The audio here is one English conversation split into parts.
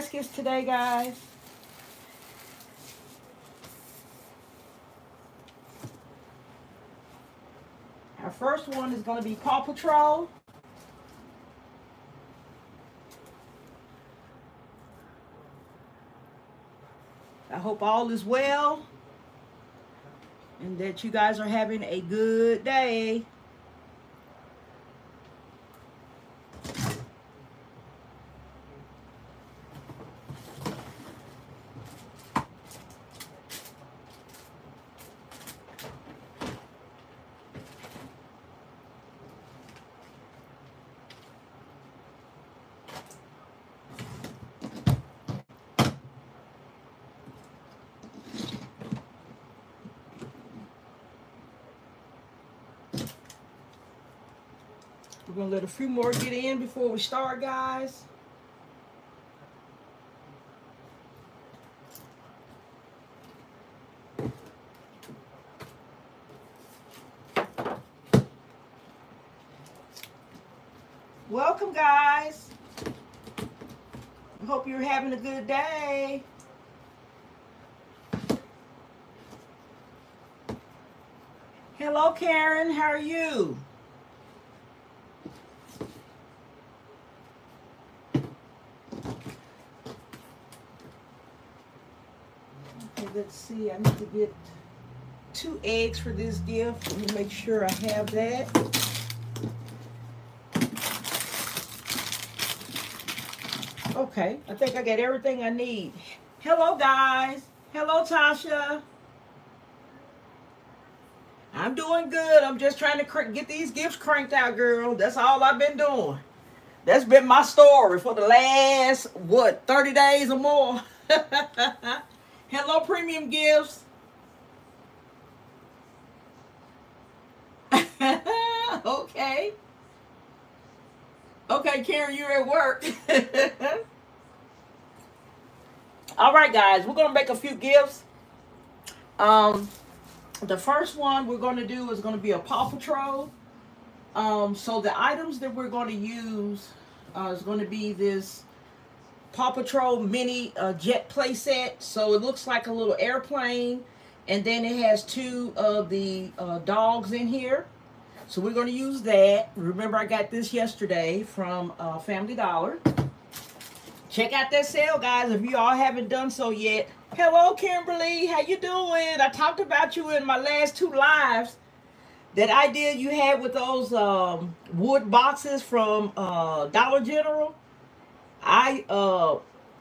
baskets today, guys. Our first one is going to be Paw Patrol. I hope all is well and that you guys are having a good day. We're gonna let a few more get in before we start, guys. Welcome, guys. Hope you're having a good day. Hello, Karen. How are you? Okay, let's see. I need to get two eggs for this gift. Let me make sure I have that. Okay, I think I got everything I need. Hello, guys. Hello, Tasha. I'm doing good. I'm just trying to get these gifts cranked out, girl. That's all I've been doing. That's been my story for the last, what, 30 days or more. Hello, Premium Gifts. okay. Okay, Karen, you're at work. All right, guys, we're gonna make a few gifts. Um, the first one we're gonna do is gonna be a Paw Patrol. Um, so the items that we're gonna use uh, is gonna be this Paw Patrol mini uh, jet playset. So it looks like a little airplane, and then it has two of the uh, dogs in here. So we're going to use that. Remember, I got this yesterday from uh, Family Dollar. Check out that sale, guys, if you all haven't done so yet. Hello, Kimberly. How you doing? I talked about you in my last two lives. That idea you had with those um, wood boxes from uh, Dollar General. I uh,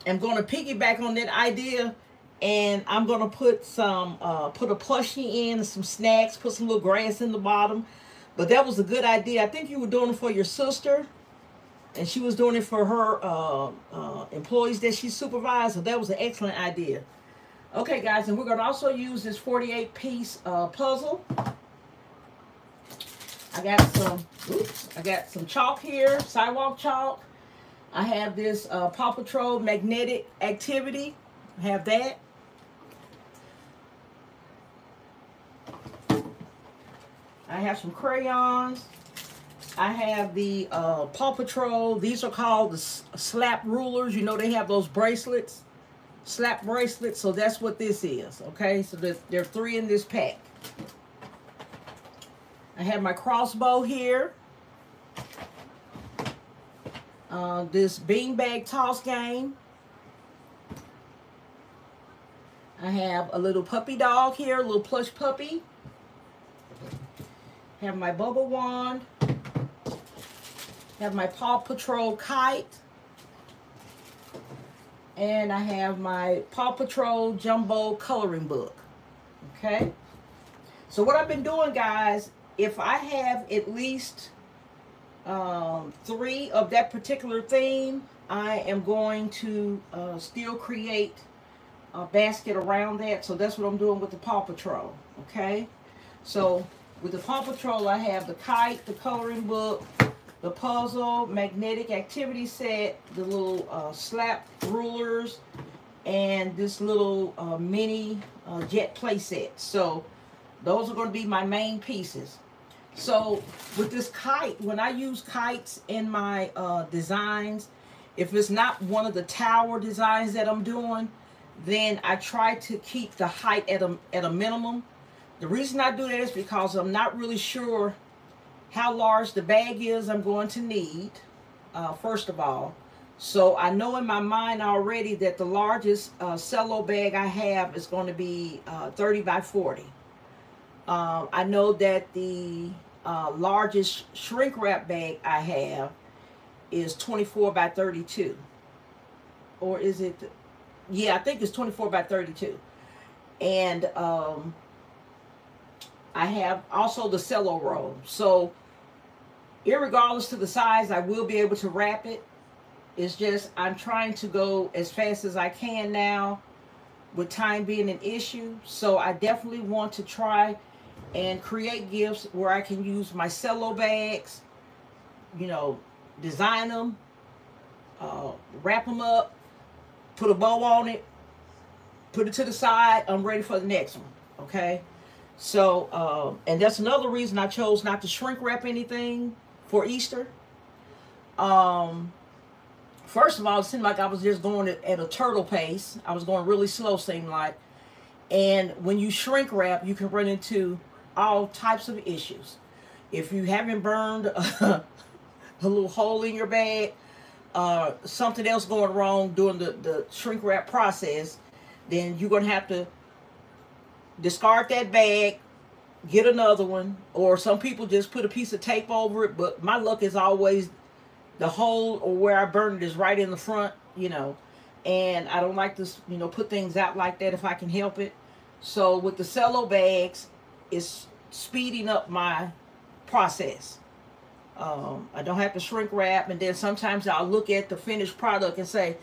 am going to piggyback on that idea. And I'm going to put some, uh, put a plushie in, some snacks, put some little grass in the bottom. But that was a good idea. I think you were doing it for your sister, and she was doing it for her uh, uh, employees that she supervised. So that was an excellent idea. Okay, guys, and we're going to also use this 48 piece uh, puzzle. I got some. Oops, I got some chalk here, sidewalk chalk. I have this uh, Paw Patrol magnetic activity. I have that. I have some crayons. I have the uh, Paw Patrol. These are called the slap rulers. You know they have those bracelets, slap bracelets. So that's what this is. Okay, so there, there are three in this pack. I have my crossbow here. Uh, this beanbag toss game. I have a little puppy dog here, a little plush puppy. Have my bubble wand. Have my Paw Patrol kite. And I have my Paw Patrol Jumbo coloring book. Okay? So what I've been doing, guys, if I have at least um, three of that particular theme, I am going to uh, still create a basket around that. So that's what I'm doing with the Paw Patrol. Okay? So with the Paw Patrol, I have the kite, the coloring book, the puzzle, magnetic activity set, the little uh, slap rulers, and this little uh, mini uh, jet play set. So those are going to be my main pieces. So with this kite, when I use kites in my uh, designs, If it's not one of the tower designs that I'm doing, then I try to keep the height at a, at a minimum. The reason I do that is because I'm not really sure how large the bag is I'm going to need, uh, first of all. So I know in my mind already that the largest uh, cello bag I have is going to be uh, 30 by 40. Um, I know that the uh, largest shrink wrap bag I have is 24 by 32. Or is it, yeah, I think it's 24 by 32. And um, I have also the cello roll. So, regardless to the size, I will be able to wrap it. It's just I'm trying to go as fast as I can now with time being an issue. So I definitely want to try and create gifts where I can use my cello bags, you know, design them, uh, wrap them up, put a bow on it, put it to the side. I'm ready for the next one. Okay. So, um, and that's another reason I chose not to shrink wrap anything for Easter. Um, First of all, it seemed like I was just going at a turtle pace. I was going really slow, seemed like. And when you shrink wrap, you can run into all types of issues. If you haven't burned a, a little hole in your bag, uh, something else going wrong during the, the shrink wrap process, then you're going to have to discard that bag, get another one, or some people just put a piece of tape over it. But my luck is always the hole or where I burned it is right in the front, you know. And I don't like to, you know, put things out like that if I can help it. So with the cello bags, it's speeding up my process. Um, I don't have to shrink wrap. And then sometimes I'll look at the finished product and say,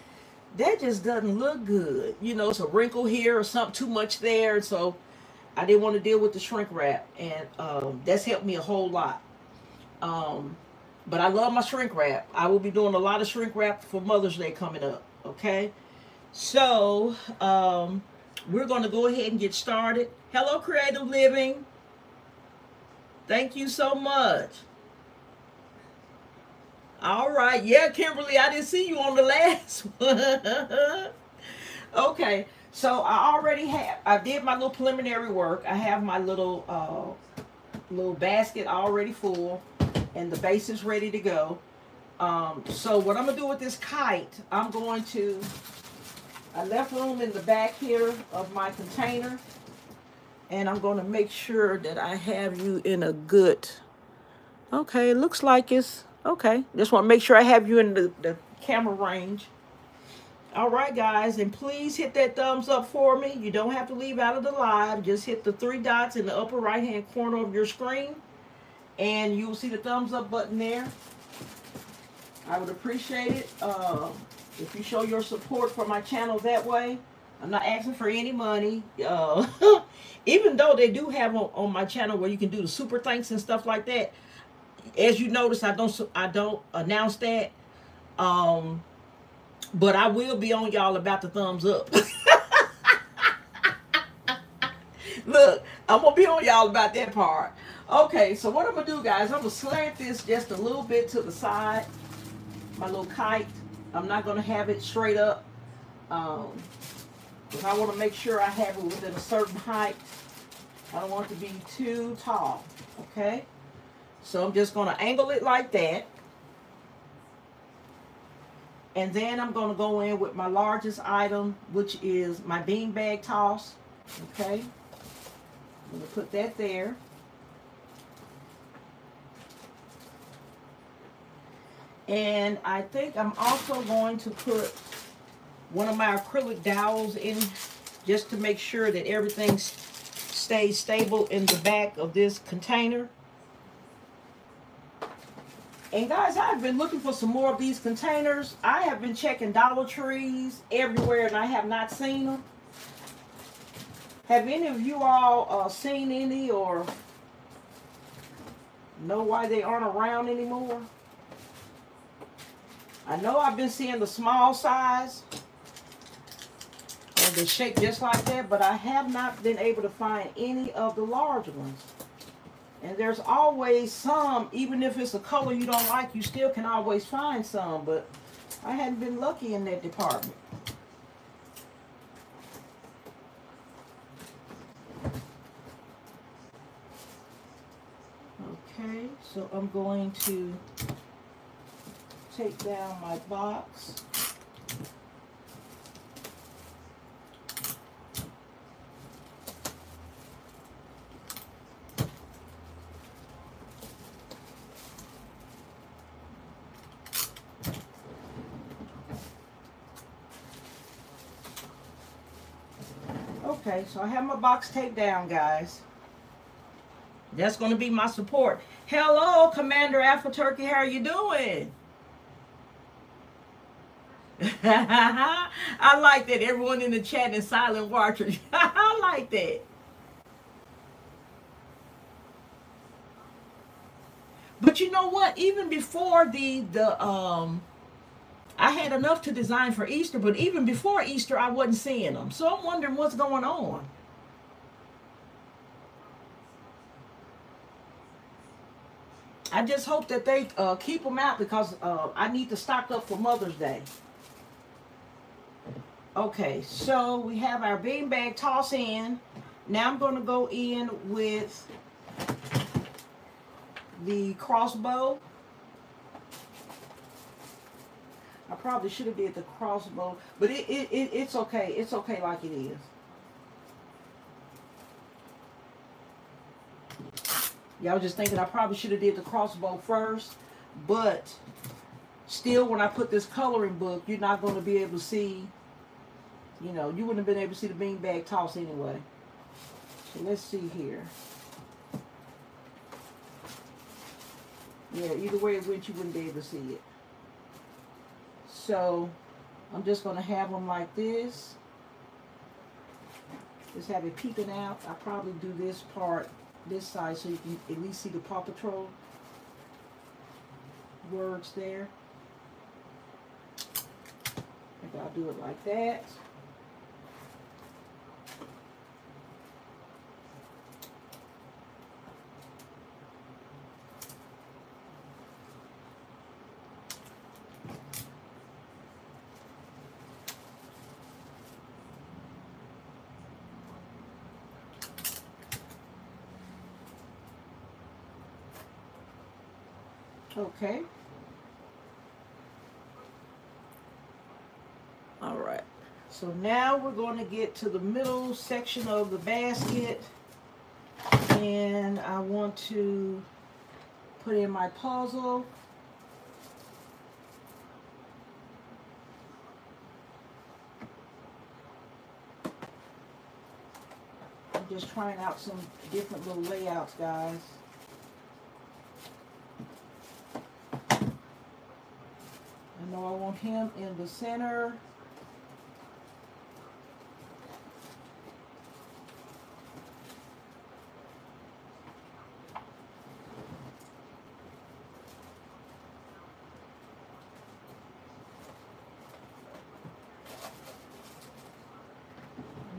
that just doesn't look good. You know, it's a wrinkle here or something too much there. So I didn't want to deal with the shrink wrap. And um, that's helped me a whole lot. Um, but I love my shrink wrap. I will be doing a lot of shrink wrap for Mother's Day coming up. Okay. So, um, we're going to go ahead and get started. Hello, Creative Living. Thank you so much. All right. Yeah, Kimberly, I didn't see you on the last one. okay. So I already have, I did my little preliminary work. I have my little, uh, little basket already full and the base is ready to go. Um, so what I'm going to do with this kite, I'm going to, I left room in the back here of my container. And I'm going to make sure that I have you in a good, okay, it looks like it's, okay. Just want to make sure I have you in the, the camera range. All right, guys, and please hit that thumbs up for me. You don't have to leave out of the live. Just hit the three dots in the upper right-hand corner of your screen and you will see the thumbs up button there. I would appreciate it uh, if you show your support for my channel that way. I'm not asking for any money. Uh, even though they do have on, on my channel where you can do the super thanks and stuff like that. As you notice, I don't I don't announce that. Um, but I will be on y'all about the thumbs up. Look, I'm gonna be on y'all about that part. Okay, so what I'm to do, guys, I'm to slant this just a little bit to the side. My little kite. I'm not going to have it straight up. Um, I want to make sure I have it within a certain height. I don't want it to be too tall. Okay? So I'm just going to angle it like that. And then I'm going to go in with my largest item, which is my bean bag toss. Okay? I'm going to put that there. And I think I'm also going to put one of my acrylic dowels in just to make sure that everything stays stable in the back of this container. And guys, I've been looking for some more of these containers. I have been checking Dollar Trees everywhere and I have not seen them. Have any of you all uh, seen any or know why they aren't around anymore? I know I've been seeing the small size. And they shape just like that. But I have not been able to find any of the large ones. And there's always some, even if it's a color you don't like, you still can always find some. But I hadn't been lucky in that department. Okay, so I'm going to take down my box. Okay, so I have my box taped down, guys. That's going to be my support. Hello, Commander Alpha Turkey. How are you doing? I like that. Everyone in the chat is silent watchers. I like that. But you know what? Even before the the um I had enough to design for Easter, but even before Easter, I wasn't seeing them. So I'm wondering what's going on. I just hope that they uh, keep them out because uh, I need to stock up for Mother's Day. Okay, so we have our beanbag toss in. Now I'm going to go in with the crossbow. I probably should have did the crossbow, but it, it, it it's okay. It's okay like it is. Y'all just thinking I probably should have did the crossbow first, but still when I put this coloring book, you're not going to be able to see, you know, you wouldn't have been able to see the beanbag toss anyway. So let's see here. Yeah, either way it went, you wouldn't be able to see it. So I'm just going to have them like this. Just have it peeking out. I probably do this part this side so you can at least see the Paw Patrol words there. Maybe I'll do it like that. Okay. All right. So now we're going to get to the middle section of the basket. And I want to put in my puzzle. I'm just trying out some different little layouts, guys. Know I want him in the center.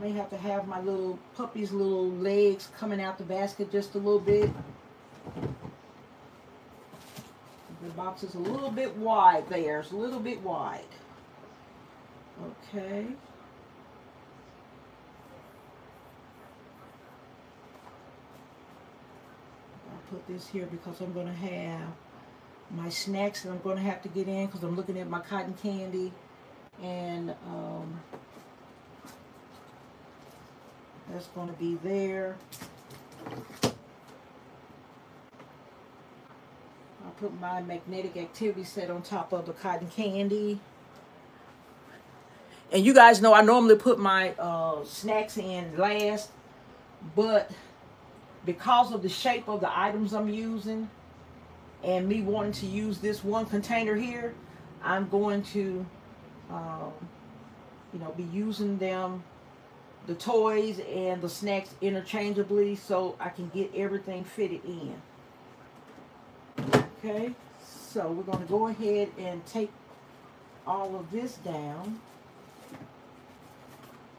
I may have to have my little puppy's little legs coming out the basket just a little bit. Box is a little bit wide there. It's a little bit wide. Okay. I'll put this here because I'm going to have my snacks that I'm going to have to get in because I'm looking at my cotton candy and um, that's going to be there. Put my magnetic activity set on top of the cotton candy. And you guys know I normally put my uh, snacks in last, but because of the shape of the items I'm using and me wanting to use this one container here, I'm going to, um, you know, be using them, the toys and the snacks interchangeably so I can get everything fitted in. Okay, so we're going to go ahead and take all of this down.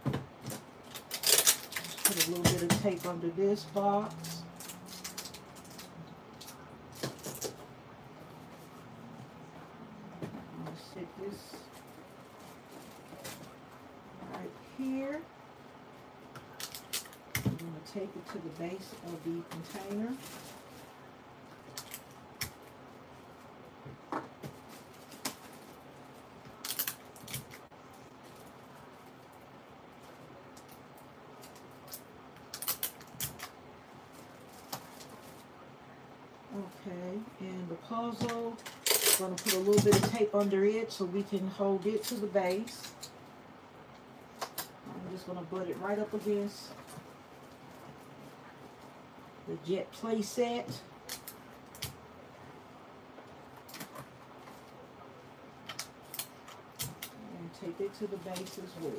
Put a little bit of tape under this box. This right here. I'm going to take it to the base of the container. I'm going to put a little bit of tape under it so we can hold it to the base. I'm just going to butt it right up against the jet play set. And take it to the base as well.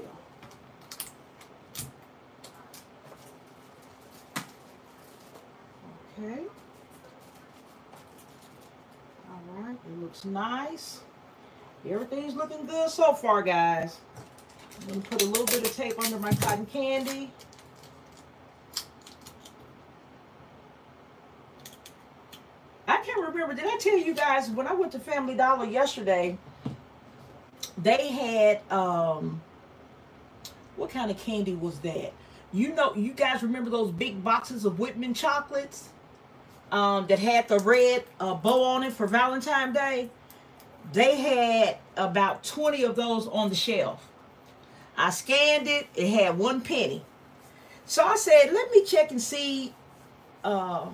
Okay. All right, it looks nice. Everything's looking good so far, guys. I'm gonna put a little bit of tape under my cotton candy. I can't remember, did I tell you guys, when I went to Family Dollar yesterday, they had, um, what kind of candy was that? You know, you guys remember those big boxes of Whitman chocolates? Um, that had the red uh, bow on it for Valentine's Day, they had about 20 of those on the shelf. I scanned it, it had one penny. So I said, let me check and see uh,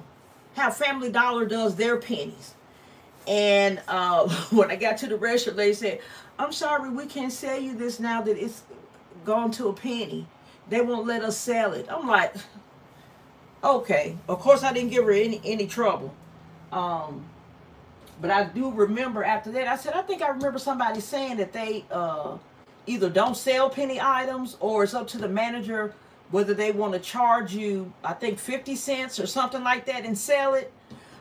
how Family Dollar does their pennies. And uh, when I got to the restaurant, they said, I'm sorry, we can't sell you this now that it's gone to a penny. They won't let us sell it. I'm like, Okay. Of course, I didn't give her any any trouble. Um, but I do remember after that, I said, I think I remember somebody saying that they uh, either don't sell penny items or it's up to the manager whether they want to charge you, I think, 50 cents or something like that and sell it.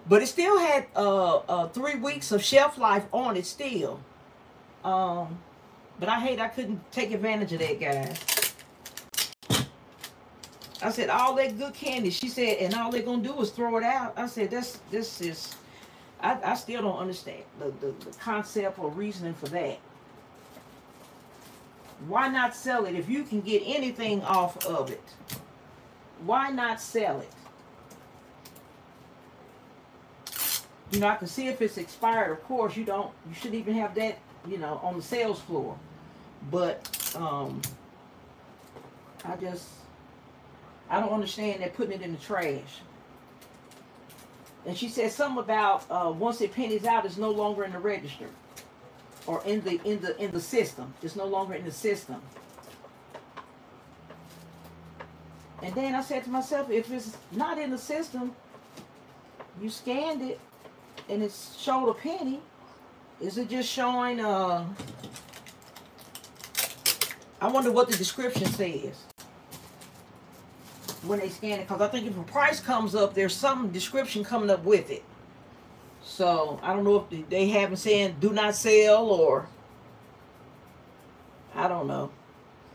But it still had uh, uh, three weeks of shelf life on it still. Um, but I hate I couldn't take advantage of that, guys. I said, all that good candy. She said, and all they're going to do is throw it out. I said, that's, this is, I, I still don't understand the, the, the concept or reasoning for that. Why not sell it if you can get anything off of it? Why not sell it? You know, I can see if it's expired. Of course, you don't, you shouldn't even have that, you know, on the sales floor. But, um, I just, I don't understand that putting it in the trash. And she said something about uh, once it pennies out, it's no longer in the register or in the in the in the system. It's no longer in the system. And then I said to myself, if it's not in the system, you scanned it and it showed a penny. Is it just showing? Uh, I wonder what the description says when they scan it because I think if a price comes up, there's some description coming up with it. So I don't know if they haven't saying do not sell or I don't know.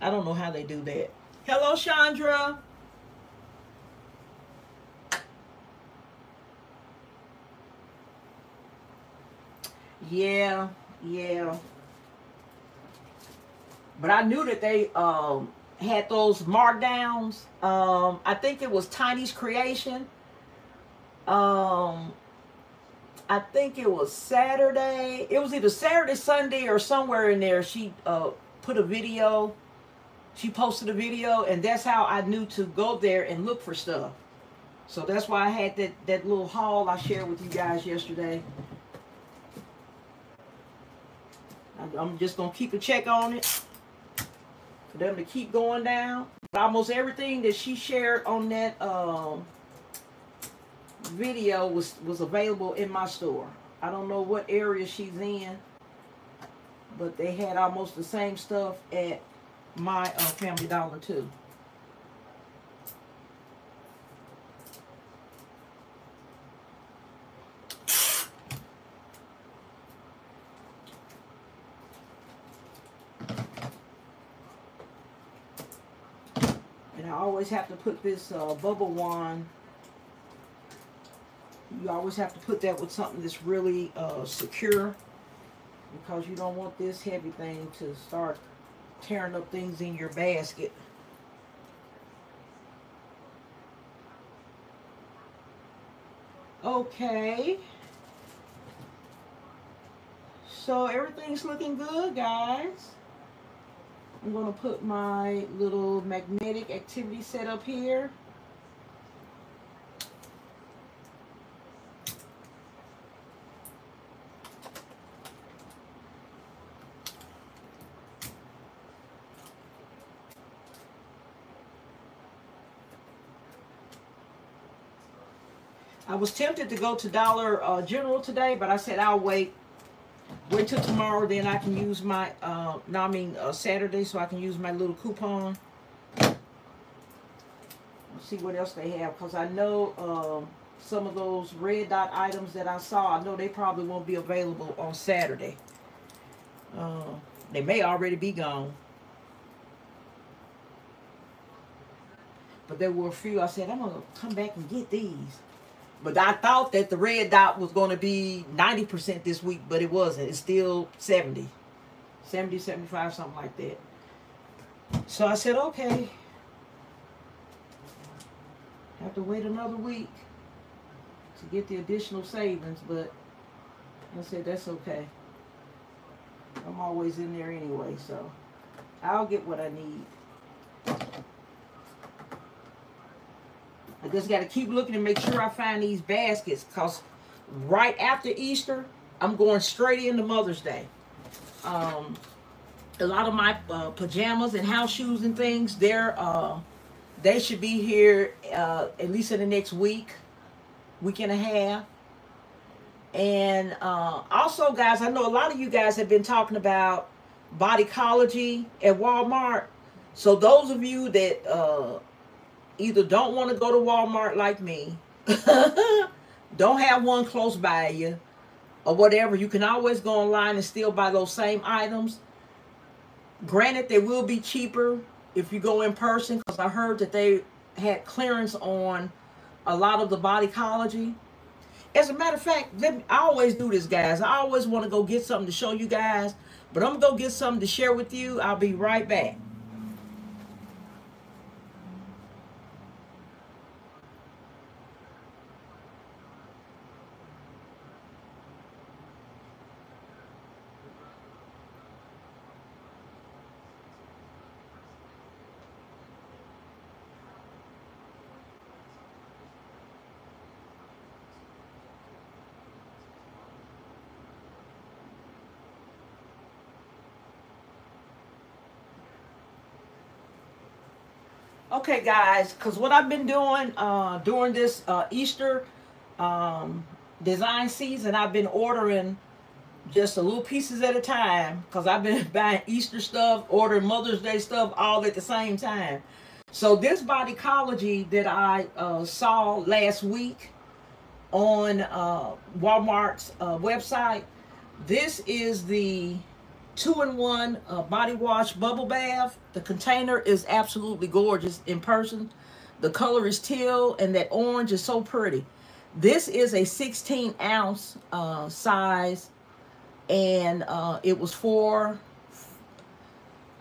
I don't know how they do that. Hello, Chandra. Yeah, yeah. But I knew that they um had those markdowns. Um, I think it was Tiny's Creation. Um, I think it was Saturday. It was either Saturday, Sunday, or somewhere in there. She uh, put a video. She posted a video, and that's how I knew to go there and look for stuff. So that's why I had that, that little haul I shared with you guys yesterday. I'm just going to keep a check on it for them to keep going down. Almost everything that she shared on that um, video was, was available in my store. I don't know what area she's in, but they had almost the same stuff at my uh, Family Dollar too. Always have to put this uh, bubble wand. You always have to put that with something that's really uh, secure because you don't want this heavy thing to start tearing up things in your basket. Okay. So everything's looking good, guys. I'm going to put my little magnetic activity set up here. I was tempted to go to Dollar uh, General today, but I said I'll wait. Wait till tomorrow, then I can use my, uh, no, I mean uh, Saturday, so I can use my little coupon. Let's see what else they have, because I know uh, some of those red dot items that I saw, I know they probably won't be available on Saturday. Uh, they may already be gone. But there were a few, I said, I'm going to come back and get these. But I thought that the red dot was going to be 90% this week, but it wasn't. It's still 70. 70, 75, something like that. So I said, okay. Have to wait another week to get the additional savings, but I said, that's okay. I'm always in there anyway, so I'll get what I need. I just got to keep looking and make sure I find these baskets because right after Easter, I'm going straight into Mother's Day. Um, a lot of my uh, pajamas and house shoes and things, they're, uh, they should be here uh, at least in the next week, week and a half. And uh, also, guys, I know a lot of you guys have been talking about body Bodycology at Walmart. So those of you that uh, either don't want to go to Walmart like me, don't have one close by you, or whatever, you can always go online and still buy those same items. Granted, they will be cheaper if you go in person because I heard that they had clearance on a lot of the body Bodycology. As a matter of fact, me, I always do this, guys. I always want to go get something to show you guys, but I'm going to go get something to share with you. I'll be right back. Okay, guys, because what I've been doing uh, during this uh, Easter um, design season, I've been ordering just a little pieces at a time because I've been buying Easter stuff, ordering Mother's Day stuff all at the same time. So this body Bodycology that I uh, saw last week on uh, Walmart's uh, website, this is the two-in-one uh, body wash bubble bath. The container is absolutely gorgeous in person. The color is teal and that orange is so pretty. This is a 16 ounce uh, size and uh, it was for,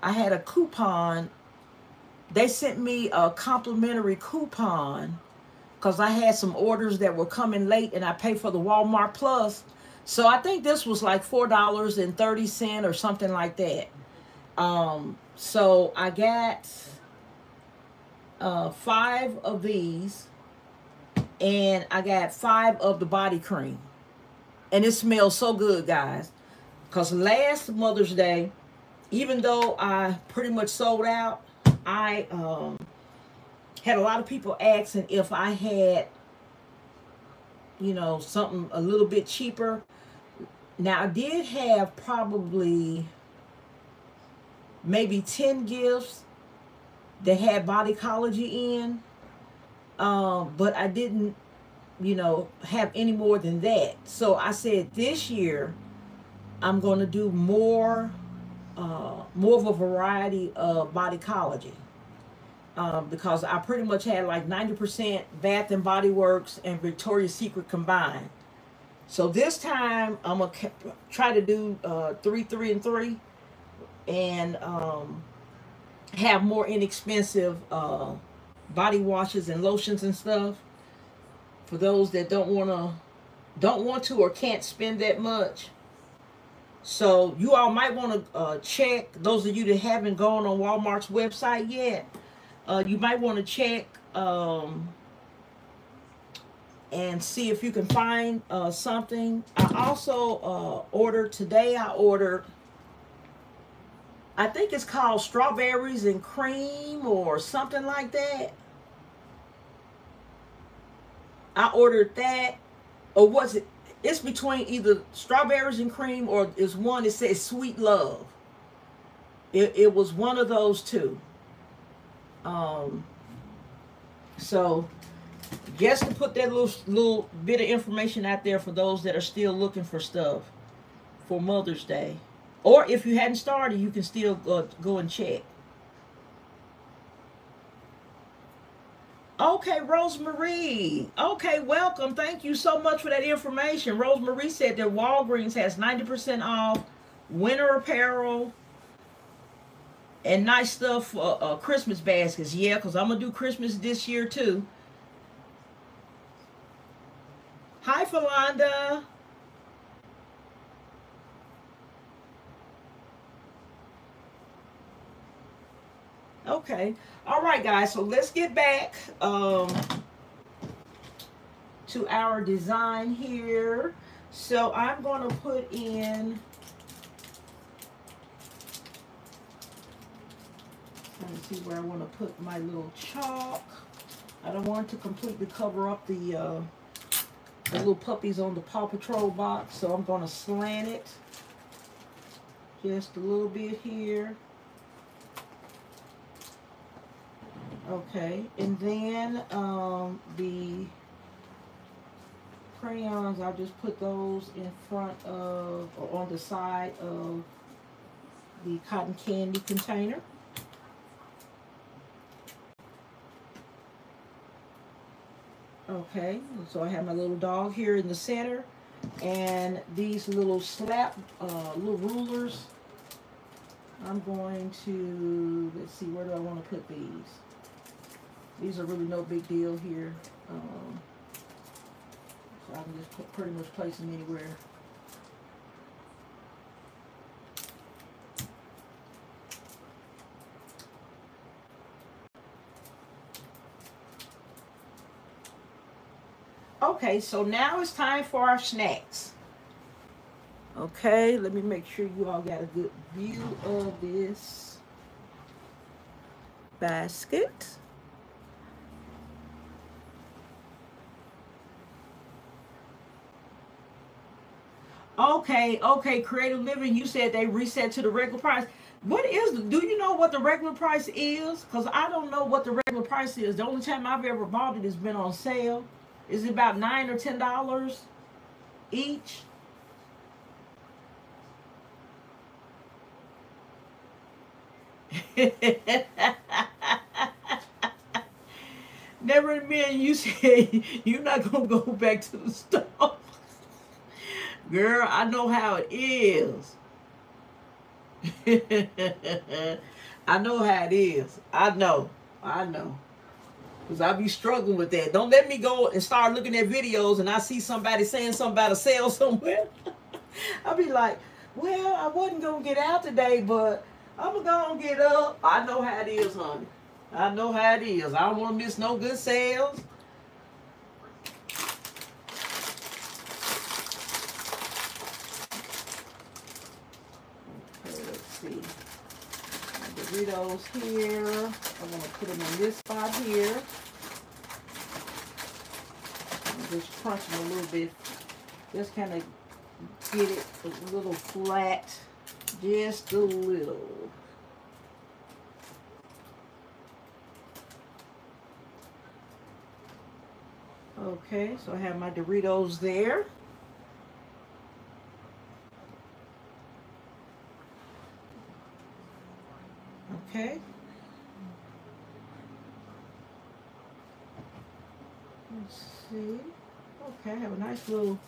I had a coupon. They sent me a complimentary coupon because I had some orders that were coming late and I paid for the Walmart Plus so I think this was like $4.30 or something like that. Um, so I got uh, five of these and I got five of the body cream. And it smells so good, guys. Because last Mother's Day, even though I pretty much sold out, I um, had a lot of people asking if I had, you know, something a little bit cheaper. Now, I did have probably maybe 10 gifts that had Body Bodycology in, um, but I didn't, you know, have any more than that. So I said this year, I'm going to do more, uh, more of a variety of Bodycology. Um, because I pretty much had like 90% Bath and Body Works and Victoria's Secret combined. So this time I'm gonna try to do uh, three, three, and three, and um, have more inexpensive uh, body washes and lotions and stuff for those that don't want to don't want to or can't spend that much. So you all might want to uh, check those of you that haven't gone on walmart's website yet uh, you might want to check um, and see if you can find uh, something i also uh, ordered today i ordered I think it's called strawberries and cream or something like that. I ordered that, or was it? It's between either strawberries and cream or is one that says sweet love. It, it was one of those two. Um, so just to put that little little bit of information out there for those that are still looking for stuff for Mother's Day. Or if you hadn't started, you can still go, go and check. Okay, Rosemary. Okay, welcome. Thank you so much for that information. Rosemary said that Walgreens has 90% off winter apparel and nice stuff for uh, Christmas baskets. Yeah, because I'm going to do Christmas this year too. Hi, Philanda. Okay. All right, guys. So let's get back um, to our design here. So I'm going to put in... Let me see where I want to put my little chalk. I don't want to completely cover up the, uh, the little puppies on the Paw Patrol box, so I'm going to slant it just a little bit here. Okay, and then um, the crayons, I'll just put those in front of, or on the side of the cotton candy container. Okay, so I have my little dog here in the center, and these little slap, uh, little rulers, I'm going to, let's see, where do I want to put these? These are really no big deal here. Um, so I can just put, pretty much place them anywhere. Okay, so now it's time for our snacks. Okay, let me make sure you all got a good view of this basket. Okay, okay, creative living. You said they reset to the regular price. What is? Do you know what the regular price is? Because I don't know what the regular price is. The only time I've ever bought it has been on sale. Is it about nine or ten dollars each? Never again. You say you're not gonna go back to the store. Girl, I know how it is. I know how it is. I know. I know. Because I be struggling with that. Don't let me go and start looking at videos and I see somebody saying something about a sale somewhere. I'll be like, well, I wasn't going to get out today, but I'm going to get up. I know how it is, honey. I know how it is. I don't want to miss no good sales. Let's see. Doritos here. I'm going to put them in this spot here. Just crunch them a little bit. Just kind of get it a little flat. Just a little. Okay, so I have my Doritos there. Okay. Let's see. Okay, I have a nice little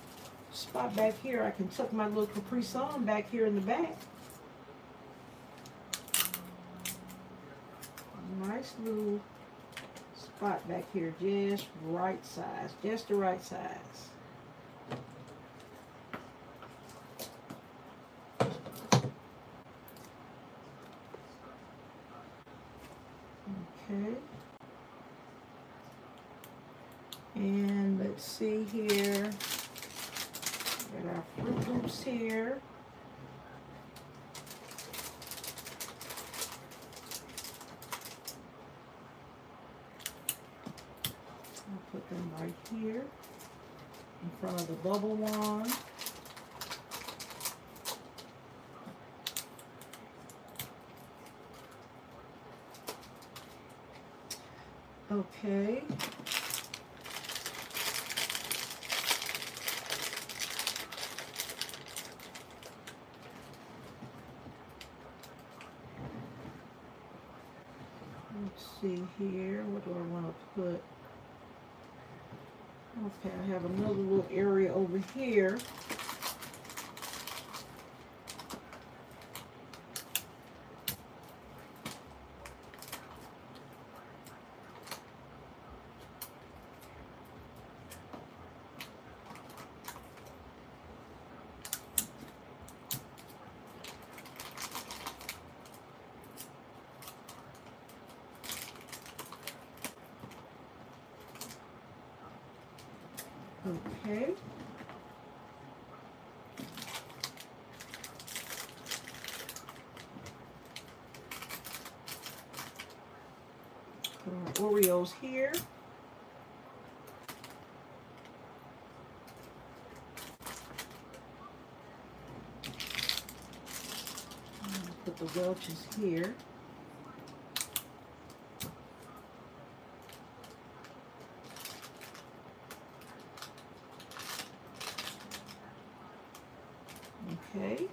spot back here. I can tuck my little Capri Sun back here in the back. nice little spot back here, just right size, just the right size. Okay. And let's see here. Got our Froot Loops here. I'll put them right here in front of the bubble wand. Okay. Let's see here, what do I want to put? Okay, I have another little area over here. Okay. Put our Oreos here. Put the Welch's here. Okay.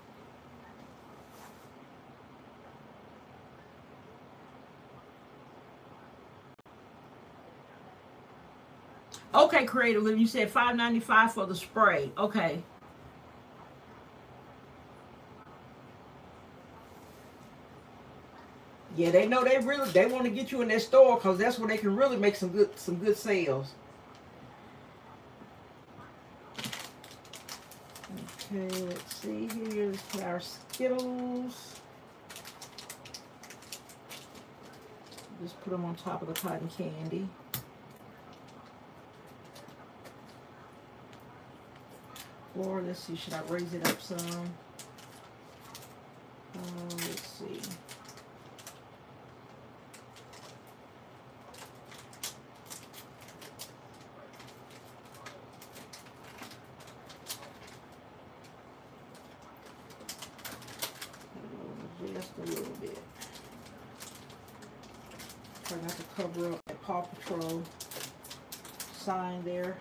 Okay, Creative, you said five ninety five for the spray. Okay. Yeah, they know they really they want to get you in their store because that's where they can really make some good some good sales. Okay, let's see here. Let's put our Skittles. Just put them on top of the cotton candy. Or let's see, should I raise it up some? Uh, let's see. just a little bit. Try not to cover up that Paw Patrol sign there.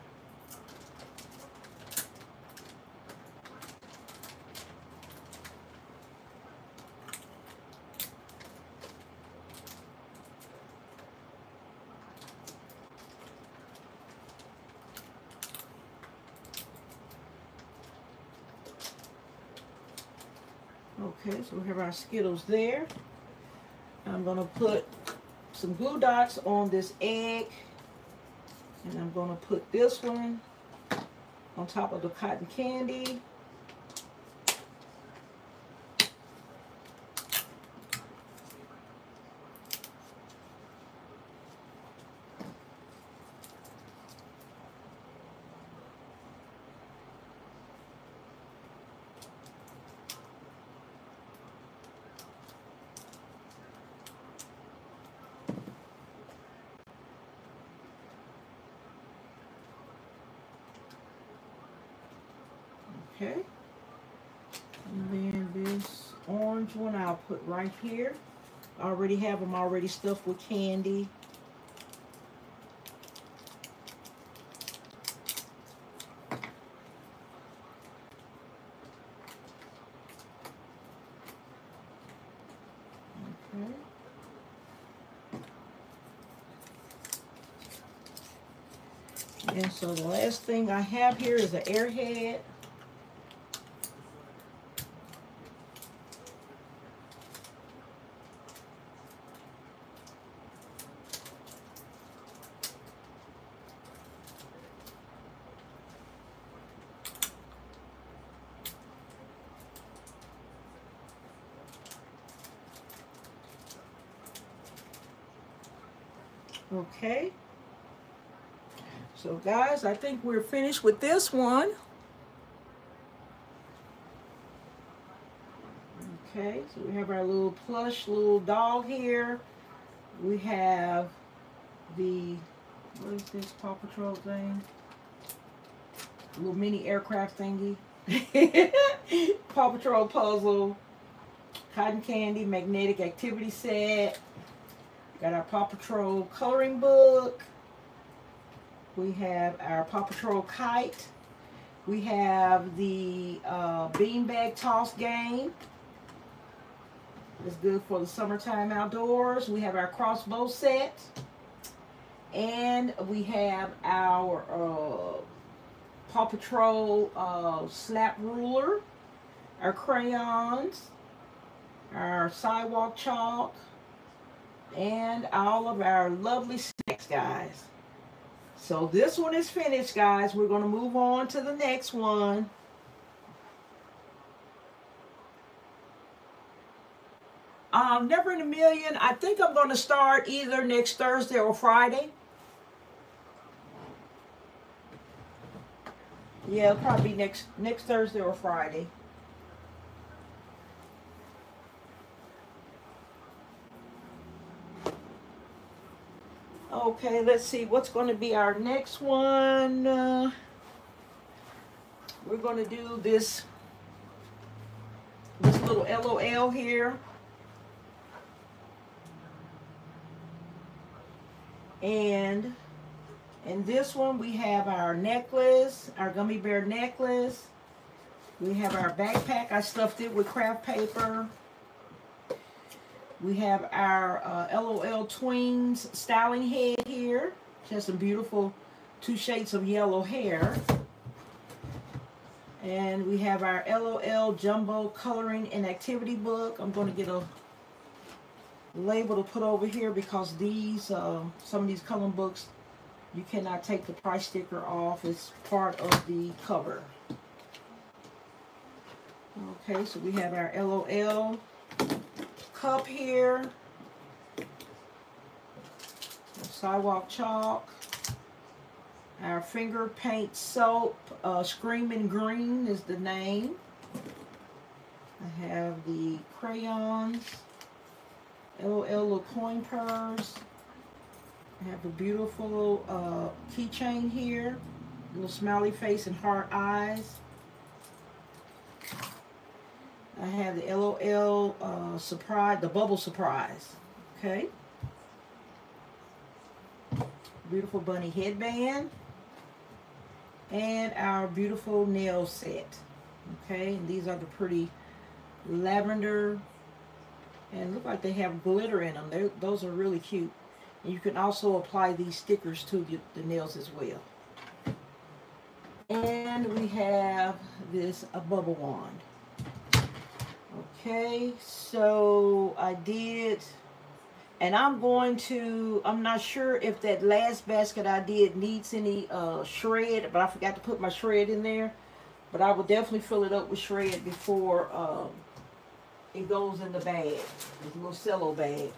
Okay, so we have our Skittles there. I'm going to put some glue dots on this egg. And I'm going to put this one on top of the cotton candy. Okay. And then this orange one I'll put right here. I already have them already stuffed with candy. Okay. And so the last thing I have here is an airhead. Okay. So guys, I think we're finished with this one. Okay, so we have our little plush little dog here. We have the, what is this Paw Patrol thing? A Little mini aircraft thingy. Paw Patrol puzzle. Cotton candy magnetic activity set. Got our Paw Patrol coloring book. We have our Paw Patrol kite. We have the uh, beanbag toss game. It's good for the summertime outdoors. We have our crossbow set. And we have our uh, Paw Patrol uh, slap ruler, our crayons, our sidewalk chalk, and all of our lovely snacks, guys. So this one is finished, guys. We're going to move on to the next one. Um, Never in a Million, I think I'm going to start either next Thursday or Friday. Yeah, probably next next Thursday or Friday. Okay, let's see what's going to be our next one. Uh, we're going to do this this little LOL here. And in this one, we have our necklace, our gummy bear necklace. We have our backpack. I stuffed it with craft paper. We have our uh, LOL Twins styling head here. She has some beautiful two shades of yellow hair. And we have our LOL Jumbo Coloring and Activity Book. I'm going to get a label to put over here because these, uh, some of these coloring books, you cannot take the price sticker off. It's part of the cover. Okay, so we have our LOL cup here. Sidewalk chalk. Our finger paint soap. Uh, Screaming Green is the name. I have the crayons. LOL little coin purse. I have a beautiful uh, keychain here. Little smiley face and heart eyes. I have the LOL uh, surprise, the bubble surprise. Okay. Beautiful bunny headband. And our beautiful nail set. Okay, and these are the pretty lavender and look like they have glitter in them. They're, those are really cute. And you can also apply these stickers to the, the nails as well. And we have this a bubble wand. Okay, so I did, and I'm going to, I'm not sure if that last basket I did needs any uh, shred, but I forgot to put my shred in there. But I will definitely fill it up with shred before um, it goes in the bag, this little cello bag.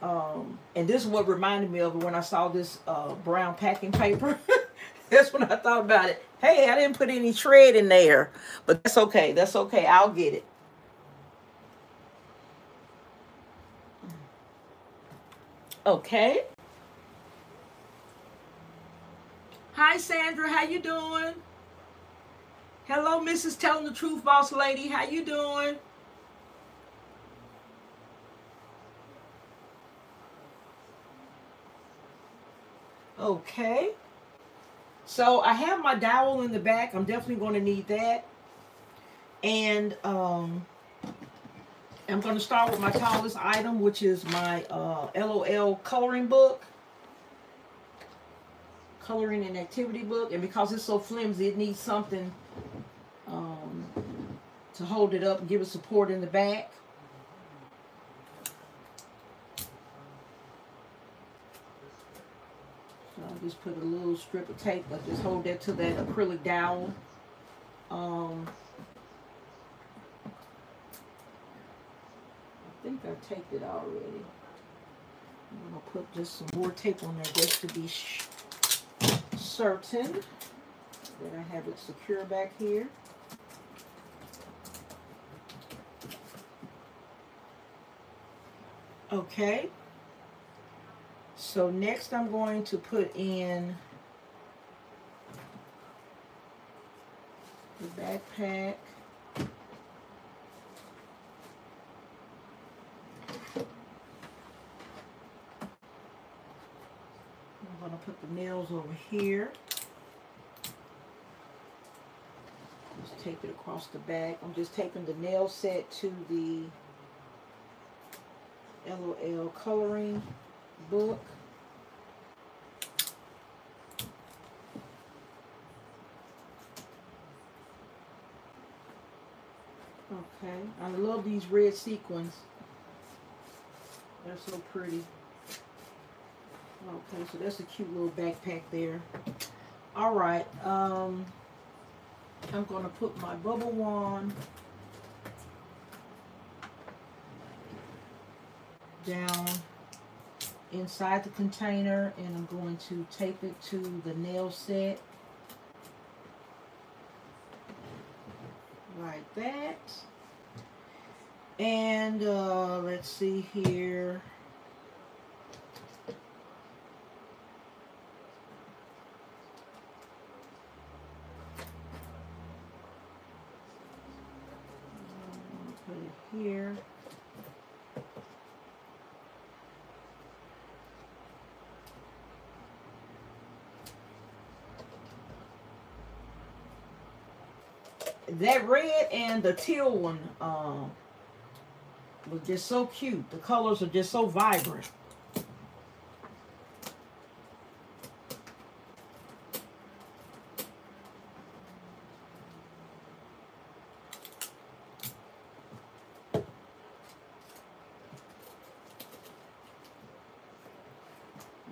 Um, and this is what reminded me of when I saw this uh, brown packing paper. that's when I thought about it. Hey, I didn't put any shred in there, but that's okay. That's okay. I'll get it. Okay. Hi, Sandra. How you doing? Hello, Mrs. Telling the Truth Boss Lady. How you doing? Okay. So I have my dowel in the back. I'm definitely going to need that. And um, I'm going to start with my tallest item, which is my uh, LOL coloring book coloring and activity book. And because it's so flimsy, it needs something um, to hold it up and give it support in the back. So I'll just put a little strip of tape. I'll just hold that to that acrylic dowel. Um, I think I taped it already. I'm going to put just some more tape on there just to be certain that I have it secure back here. Okay. So next I'm going to put in the backpack. I'm going to nails over here. Just tape it across the back. I'm just taping the nail set to the LOL coloring book. Okay, I love these red sequins. They're so pretty. Okay, so that's a cute little backpack there. All right, um, I'm going to put my bubble wand down inside the container and I'm going to tape it to the nail set like that and uh, let's see here put it here that red and the teal one um, was just so cute. The colors are just so vibrant.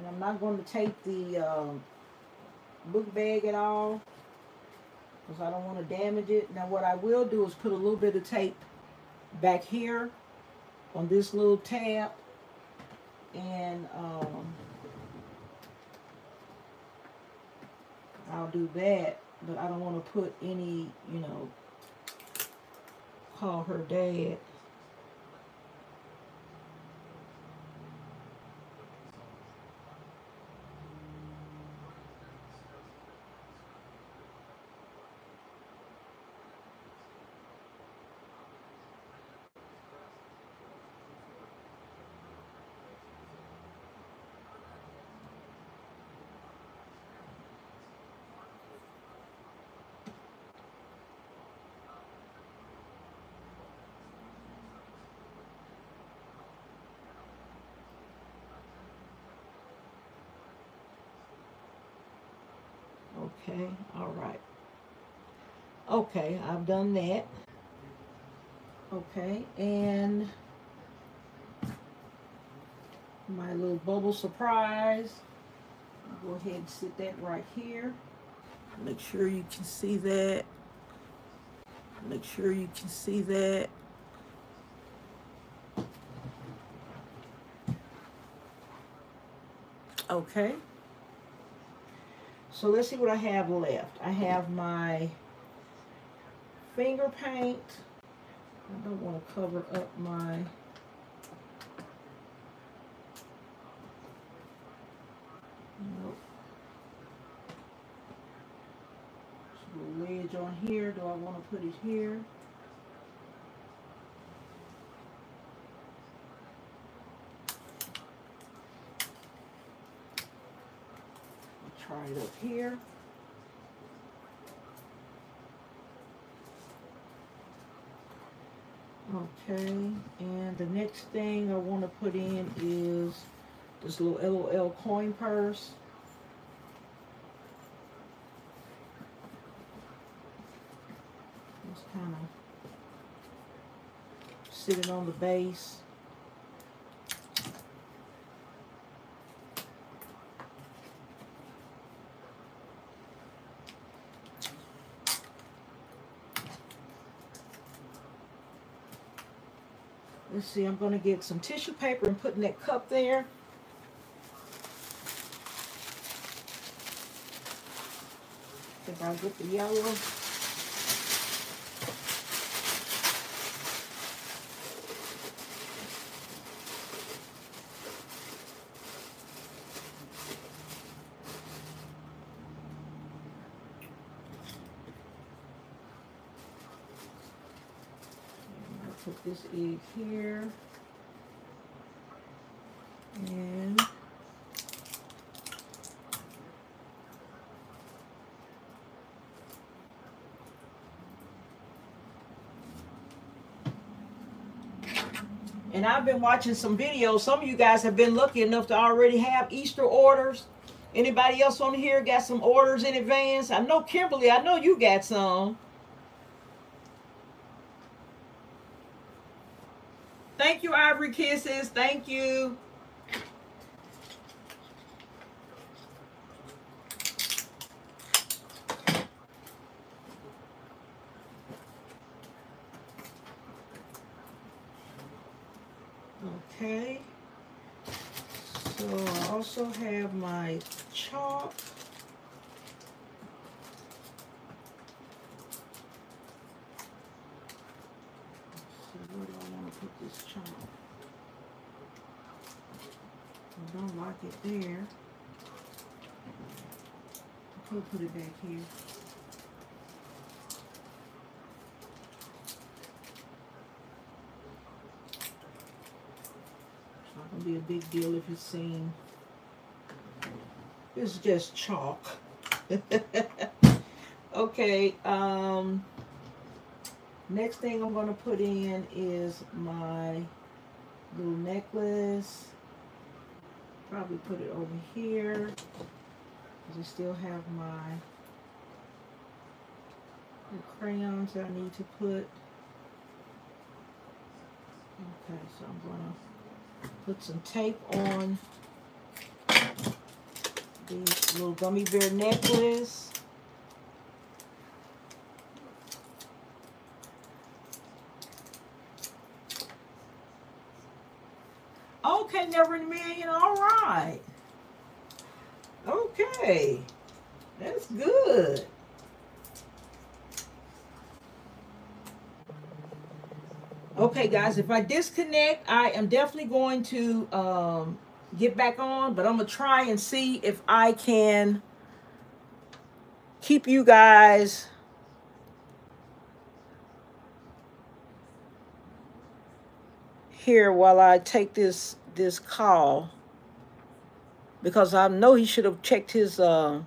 I'm not going to take the um, book bag at all because I don't want to damage it. Now what I will do is put a little bit of tape back here on this little tab and um, I'll do that but I don't want to put any you know call her dad Okay, all right. Okay, I've done that. Okay, and my little bubble surprise. Go ahead and sit that right here. Make sure you can see that. Make sure you can see that. Okay. So let's see what I have left. I have my finger paint. I don't want to cover up my nope. Ledge on here. Do I want to put it here? try it up here. Okay, and the next thing I want to put in is this little LOL coin purse. Just kind of sitting on the base. Let's see, I'm going to get some tissue paper and put in that cup there. If think I'll get the yellow. This egg here. And And I've been watching some videos. Some of you guys have been lucky enough to already have Easter orders. Anybody else on here got some orders in advance? I know Kimberly, I know you got some. Thank you, Ivory Kisses. Thank you. Okay. So I also have my chalk. Put this chunk. Don't like it there. I could put it back here. It's not gonna be a big deal if it's seen. It's just chalk. okay, um Next thing I'm going to put in is my little necklace. Probably put it over here. Because I still have my crayons that I need to put. Okay, so I'm going to put some tape on this little gummy bear necklace. Okay, never in a million. All right. Okay. That's good. Okay, guys, if I disconnect, I am definitely going to um, get back on, but I'm going to try and see if I can keep you guys here while I take this this call because I know he should have checked his uh,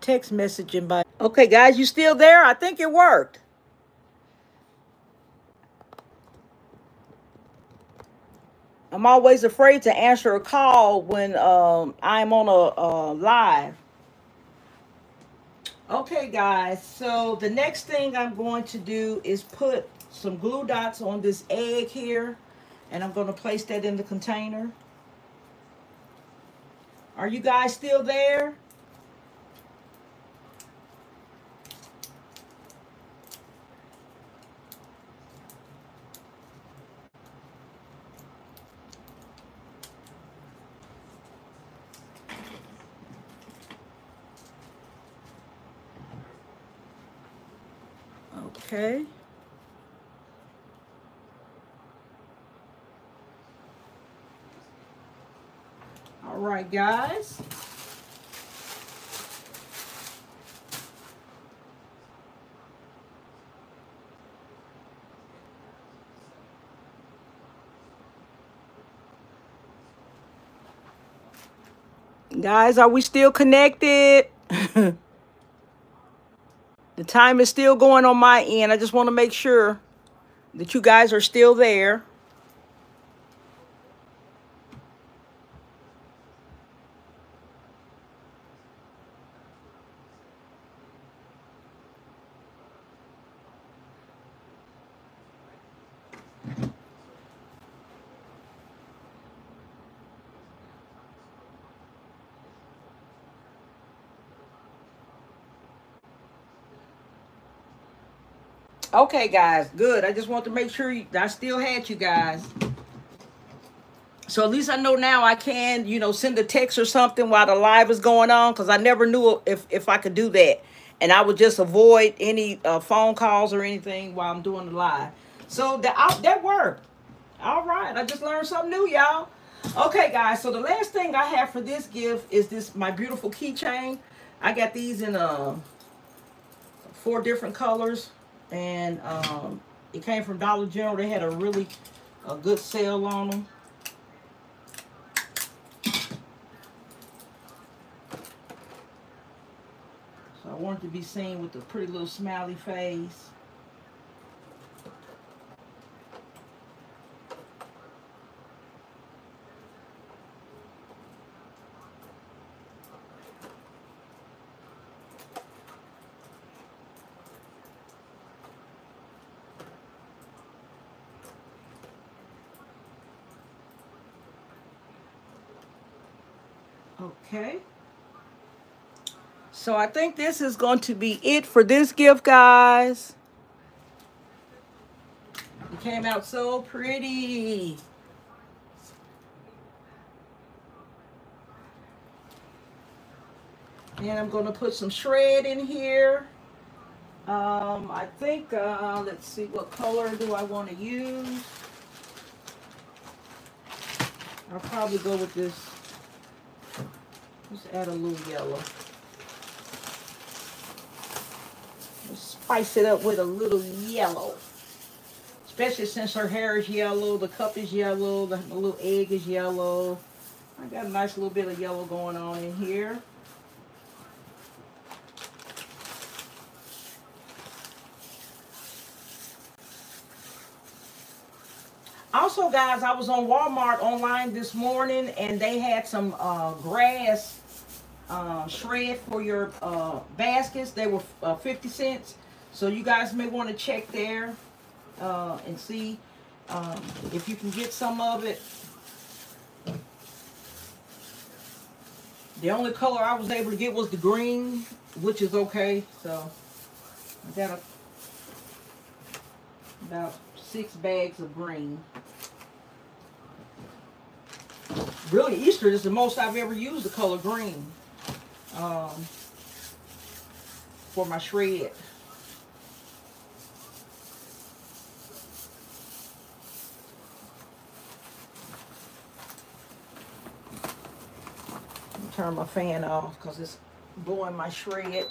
text messaging by. Okay, guys, you still there? I think it worked. I'm always afraid to answer a call when um, I'm on a, a live. Okay, guys, so the next thing I'm going to do is put some glue dots on this egg here. And I'm going to place that in the container. Are you guys still there? Okay. All right, guys. Guys, are we still connected? Time is still going on my end. I just want to make sure that you guys are still there. Okay, guys, good. I just want to make sure I still had you guys. So at least I know now I can, you know, send a text or something while the live is going on because I never knew if, if I could do that. And I would just avoid any uh, phone calls or anything while I'm doing the live. So that, that worked. All right. I just learned something new, y'all. Okay, guys. So the last thing I have for this gift is this, my beautiful keychain. I got these in uh, four different colors. And um, it came from Dollar General. They had a really a good sale on them. So I wanted to be seen with a pretty little smiley face. Okay. So I think this is going to be it for this gift, guys. It came out so pretty. And I'm going to put some shred in here. Um, I think, uh, let's see, what color do I want to use? I'll probably go with this Let's add a little yellow. Let's spice it up with a little yellow. Especially since her hair is yellow, the cup is yellow, the, the little egg is yellow. I got a nice little bit of yellow going on in here. Also, guys, I was on Walmart online this morning and they had some uh, grass uh, shred for your uh, baskets. They were uh, 50 cents. So you guys may want to check there uh, and see um, if you can get some of it. The only color I was able to get was the green, which is okay. So I got a, about six bags of green. Really, Easter is the most I've ever used the color green um, for my shred. Turn my fan off because it's blowing my shred.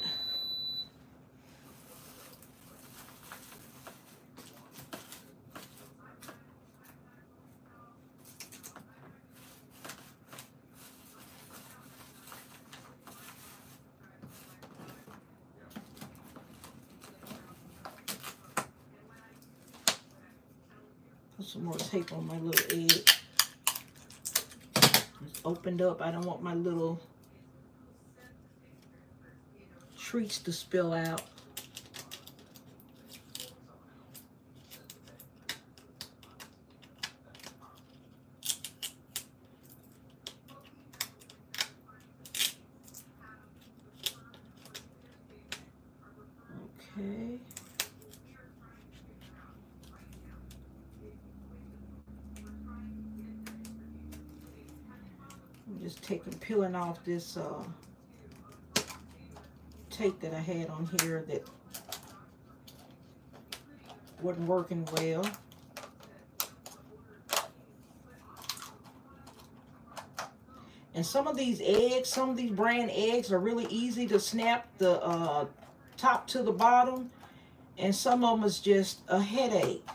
Some more tape on my little edge. It's opened up. I don't want my little treats to spill out. Off this uh, tape that I had on here that wasn't working well. And some of these eggs, some of these brand eggs are really easy to snap the uh, top to the bottom. And some of them is just a headache.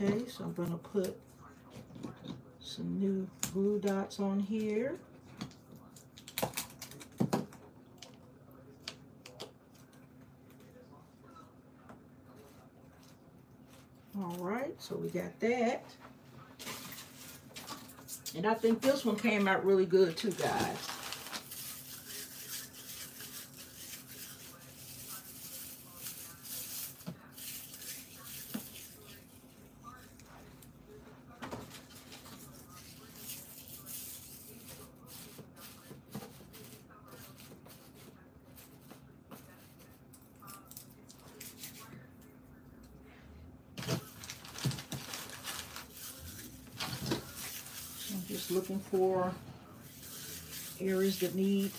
Okay, so I'm going to put some new glue dots on here. All right, so we got that. And I think this one came out really good too, guys. just looking for areas that need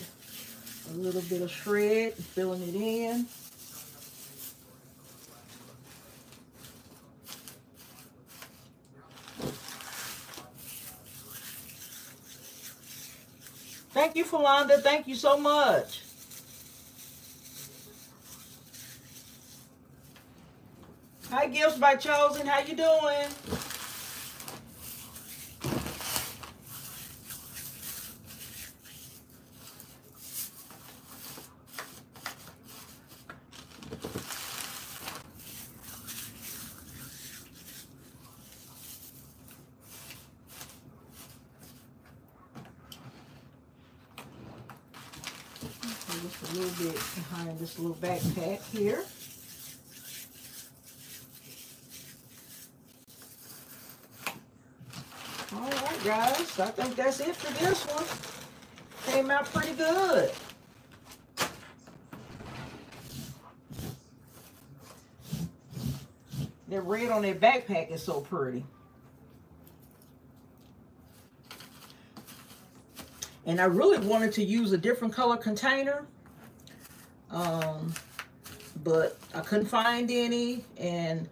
a little bit of shred filling it in. Thank you, Falonda. Thank you so much. Hi, Gifts by Chosen. How you doing? Just a little bit behind this little backpack here. All right, guys. I think that's it for this one. Came out pretty good. The red on their backpack is so pretty. And I really wanted to use a different color container. Um, but I couldn't find any. And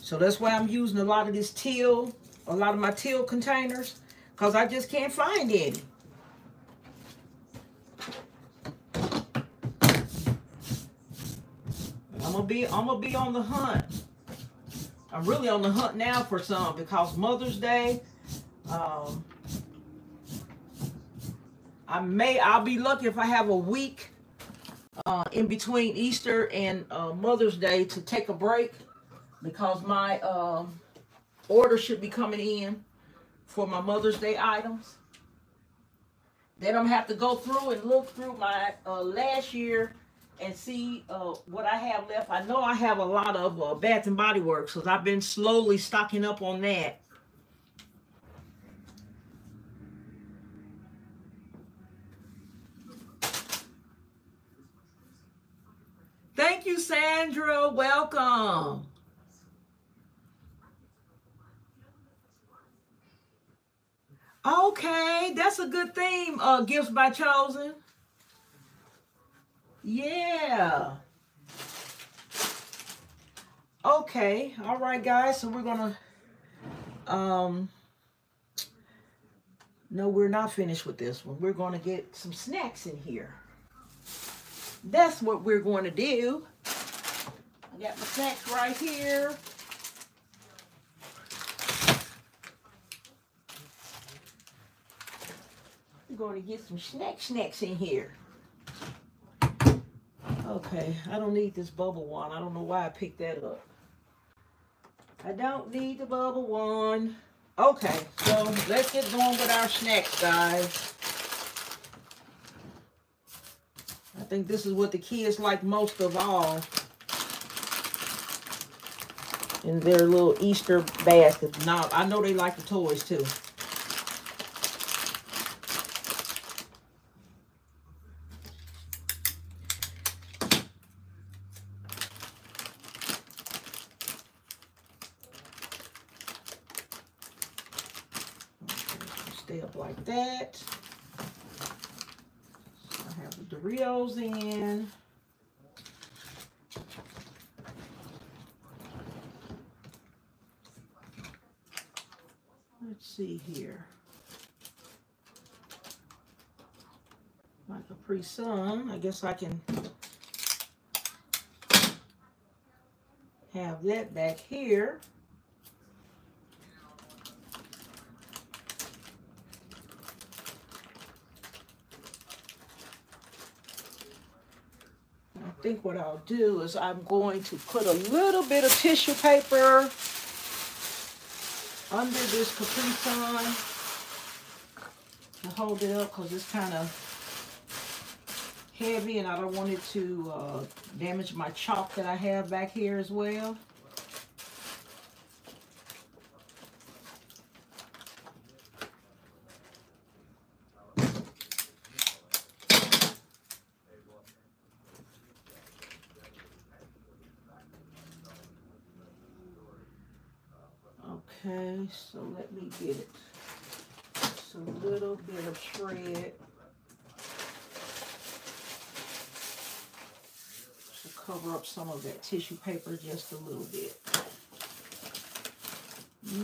so that's why I'm using a lot of this teal, a lot of my teal containers. Because I just can't find any. I'm gonna be I'm gonna be on the hunt. I'm really on the hunt now for some because Mother's Day. Um, I may I'll be lucky if I have a week uh, in between Easter and uh, Mother's Day to take a break because my uh, order should be coming in for my Mother's Day items. Then I'm have to go through and look through my uh, last year and see uh, what I have left. I know I have a lot of uh, Bath and Body Works because I've been slowly stocking up on that. Thank you, Sandra. Welcome. Okay, that's a good theme, uh, Gifts by Chosen. Yeah. Okay, all right, guys. So we're gonna, um, no, we're not finished with this one. We're gonna get some snacks in here. That's what we're going to do. I got my snacks right here. We're going to get some snack snacks in here. Okay, I don't need this bubble one. I don't know why I picked that up. I don't need the bubble one. Okay, so let's get going with our snacks, guys. I think this is what the kids like most of all in their little Easter baskets. Now, I know they like the toys too. in. Let's see here. Sun, I guess I can have that back here. I think what I'll do is I'm going to put a little bit of tissue paper under this Capri Sun to hold it up because it's kind of heavy and I don't want it to uh, damage my chalk that I have back here as well. Okay, so let me get it Just a little bit of shred. To cover up some of that tissue paper just a little bit.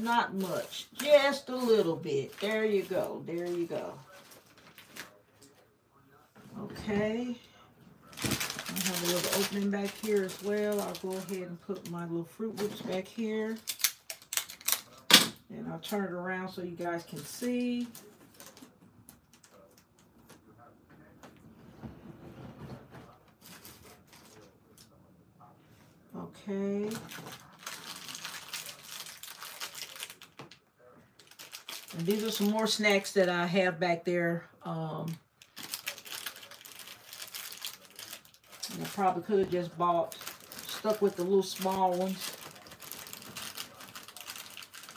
Not much, just a little bit. There you go, there you go. Okay. I have a little opening back here as well. I'll go ahead and put my little Froot Loops back here. And I'll turn it around so you guys can see. Okay. And these are some more snacks that I have back there. Um, I probably could have just bought, stuck with the little small ones.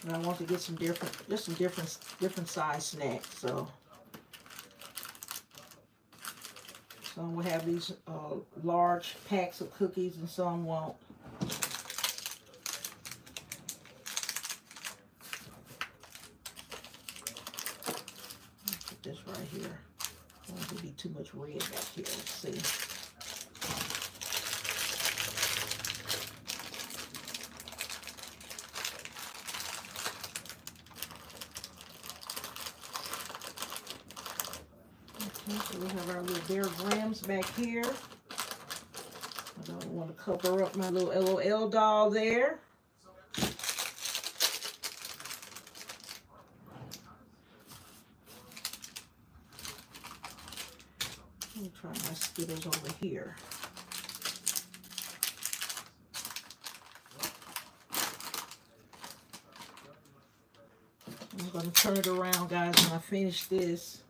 And I want to get some different, just some different, different size snacks. So, some will have these uh, large packs of cookies and some won't. Put this right here. I don't want to be too much red back here. Let's see. So we have our little Bear Grahams back here. I don't want to cover up my little LOL doll there. Let me try my Skittles over here. I'm going to turn it around, guys, when I finish this.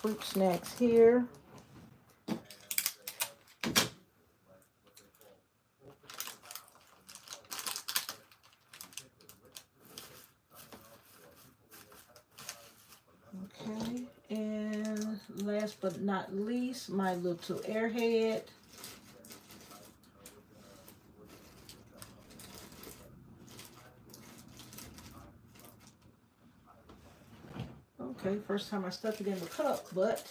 fruit snacks here. Okay, and last but not least, my little airhead. Okay, first time I stuck it in the cup, but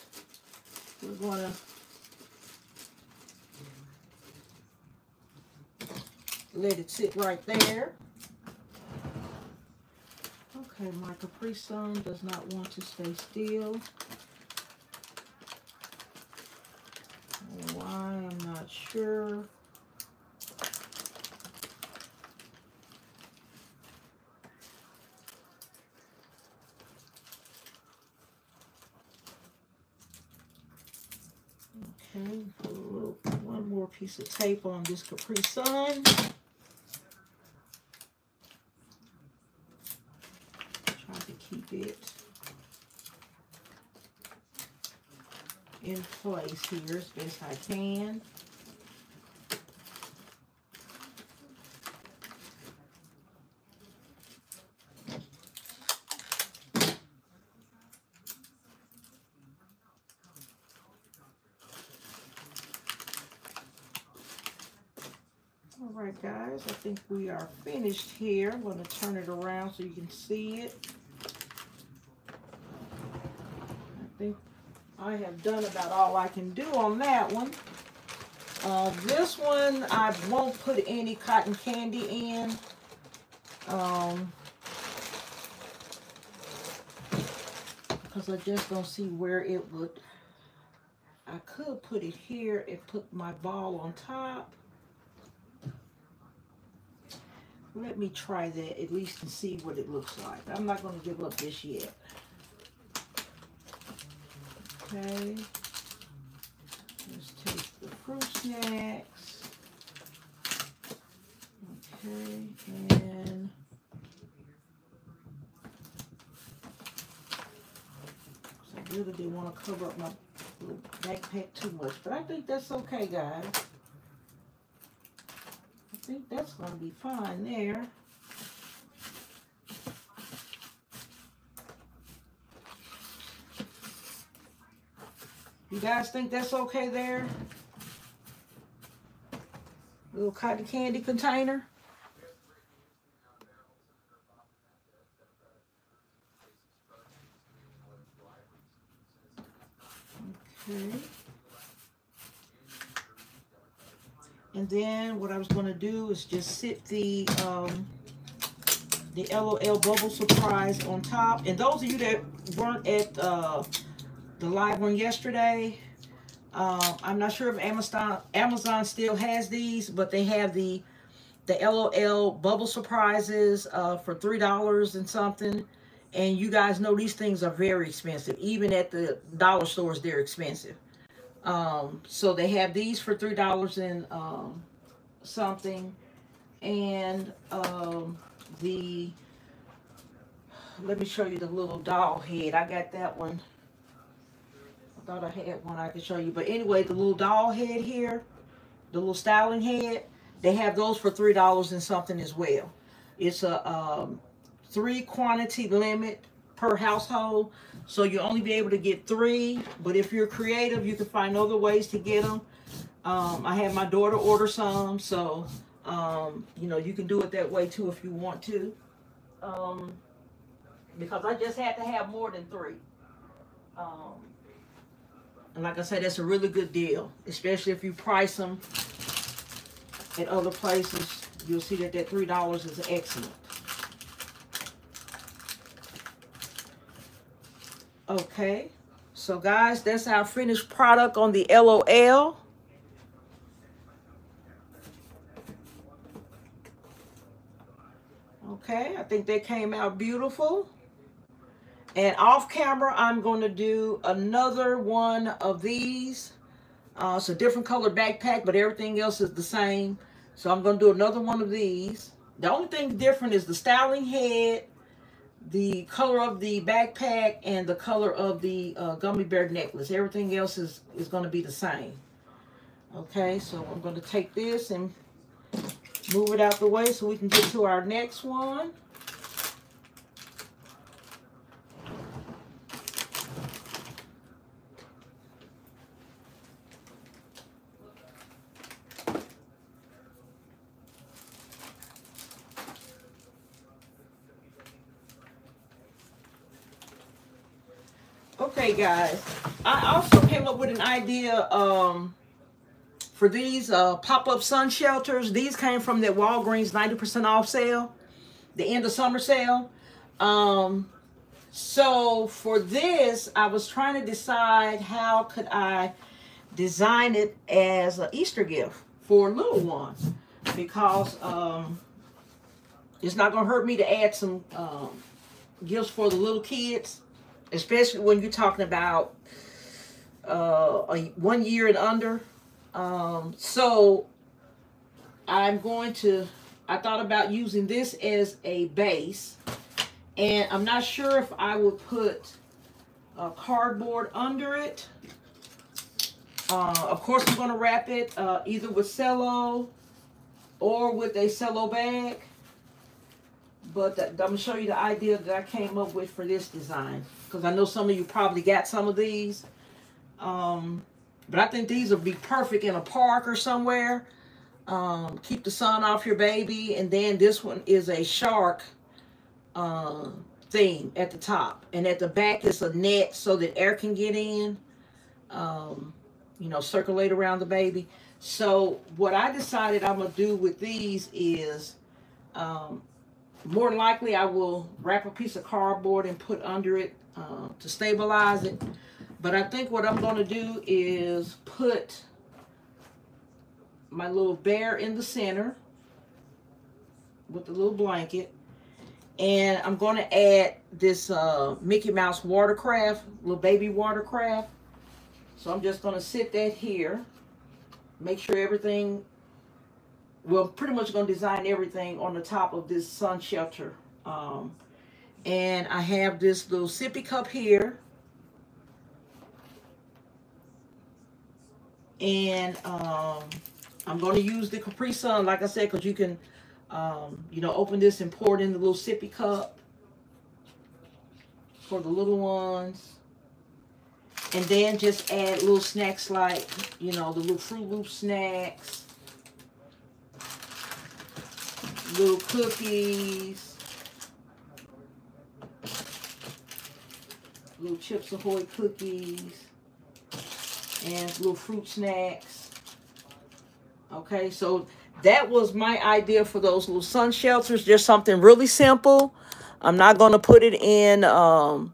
we're going to let it sit right there. Okay, my Capri Sun does not want to stay still. Why, I'm not sure. Okay, of tape on this Capri Sun. Try to keep it in place here as best I can. All right, guys, I think we are finished here. I'm going to turn it around so you can see it. I think I have done about all I can do on that one. Uh, this one, I won't put any cotton candy in. Um, because I just don't see where it would. I could put it here and put my ball on top. Let me try that at least and see what it looks like. I'm not going to give up this yet. Okay. Let's take the fruit snacks. Okay, and I really didn't want to cover up my backpack too much, but I think that's okay, guys think that's going to be fine there. You guys think that's okay there? Little cotton candy container. Then what I was going to do is just sit the um, the LOL Bubble Surprise on top. And those of you that weren't at uh, the live one yesterday, uh, I'm not sure if Amazon Amazon still has these, but they have the the LOL Bubble Surprises uh, for $3 and something. And you guys know these things are very expensive. Even at the dollar stores, they're expensive. Um, so they have these for $3 and um, something. And um, the, let me show you the little doll head. I got that one. I thought I had one I could show you. But anyway, the little doll head here, the little styling head, they have those for $3 and something as well. It's a um, three quantity limit per household. So you'll only be able to get three. But if you're creative, you can find other ways to get them. Um, I had my daughter order some. So, um, you know, you can do it that way too if you want to. Um, because I just had to have more than three. Um, and like I said, that's a really good deal, especially if you price them at other places. You'll see that that $3 is excellent. Okay. So guys, that's our finished product on the LOL. Okay, I think they came out beautiful. And off camera, I'm going to do another one of these. Uh, it's a different color backpack, but everything else is the same. So I'm going to do another one of these. The only thing different is the styling head the color of the backpack and the color of the uh, gummy bear necklace. Everything else is, is going to be the same. Okay, so I'm going to take this and move it out the way so we can get to our next one. Okay, guys. I also came up with an idea um, for these uh, pop-up sun shelters. These came from that Walgreens 90% off sale, the end of summer sale. Um, so for this, I was trying to decide how could I design it as an Easter gift for little ones because um, it's not going to hurt me to add some um, gifts for the little kids especially when you're talking about uh, a, one year and under. Um, so I'm going to, I thought about using this as a base. And I'm not sure if I would put cardboard under it. Uh, of course, I'm going to wrap it uh, either with cello or with a cello bag. But I'm going to show you the idea that I came up with for this design. Because I know some of you probably got some of these. Um, but I think these would be perfect in a park or somewhere. Um, keep the sun off your baby. And then this one is a shark uh, theme at the top. And at the back is a net so that air can get in. Um, you know, circulate around the baby. So what I decided I'm going to do with these is um, more likely I will wrap a piece of cardboard and put under it uh, to stabilize it. But I think what I'm going to do is put my little bear in the center with the little blanket. And I'm going to add this uh, Mickey Mouse watercraft, little baby watercraft. So I'm just going to sit that here. Make sure everything well, pretty much going to design everything on the top of this sun shelter. Um, and I have this little sippy cup here. And um, I'm going to use the Capri Sun, like I said, because you can, um, you know, open this and pour it in the little sippy cup for the little ones. And then just add little snacks like, you know, the little Froot Loop snacks. Little cookies. Little Chips Ahoy cookies. And little fruit snacks. Okay, so that was my idea for those little sun shelters. Just something really simple. I'm not going to put it in um,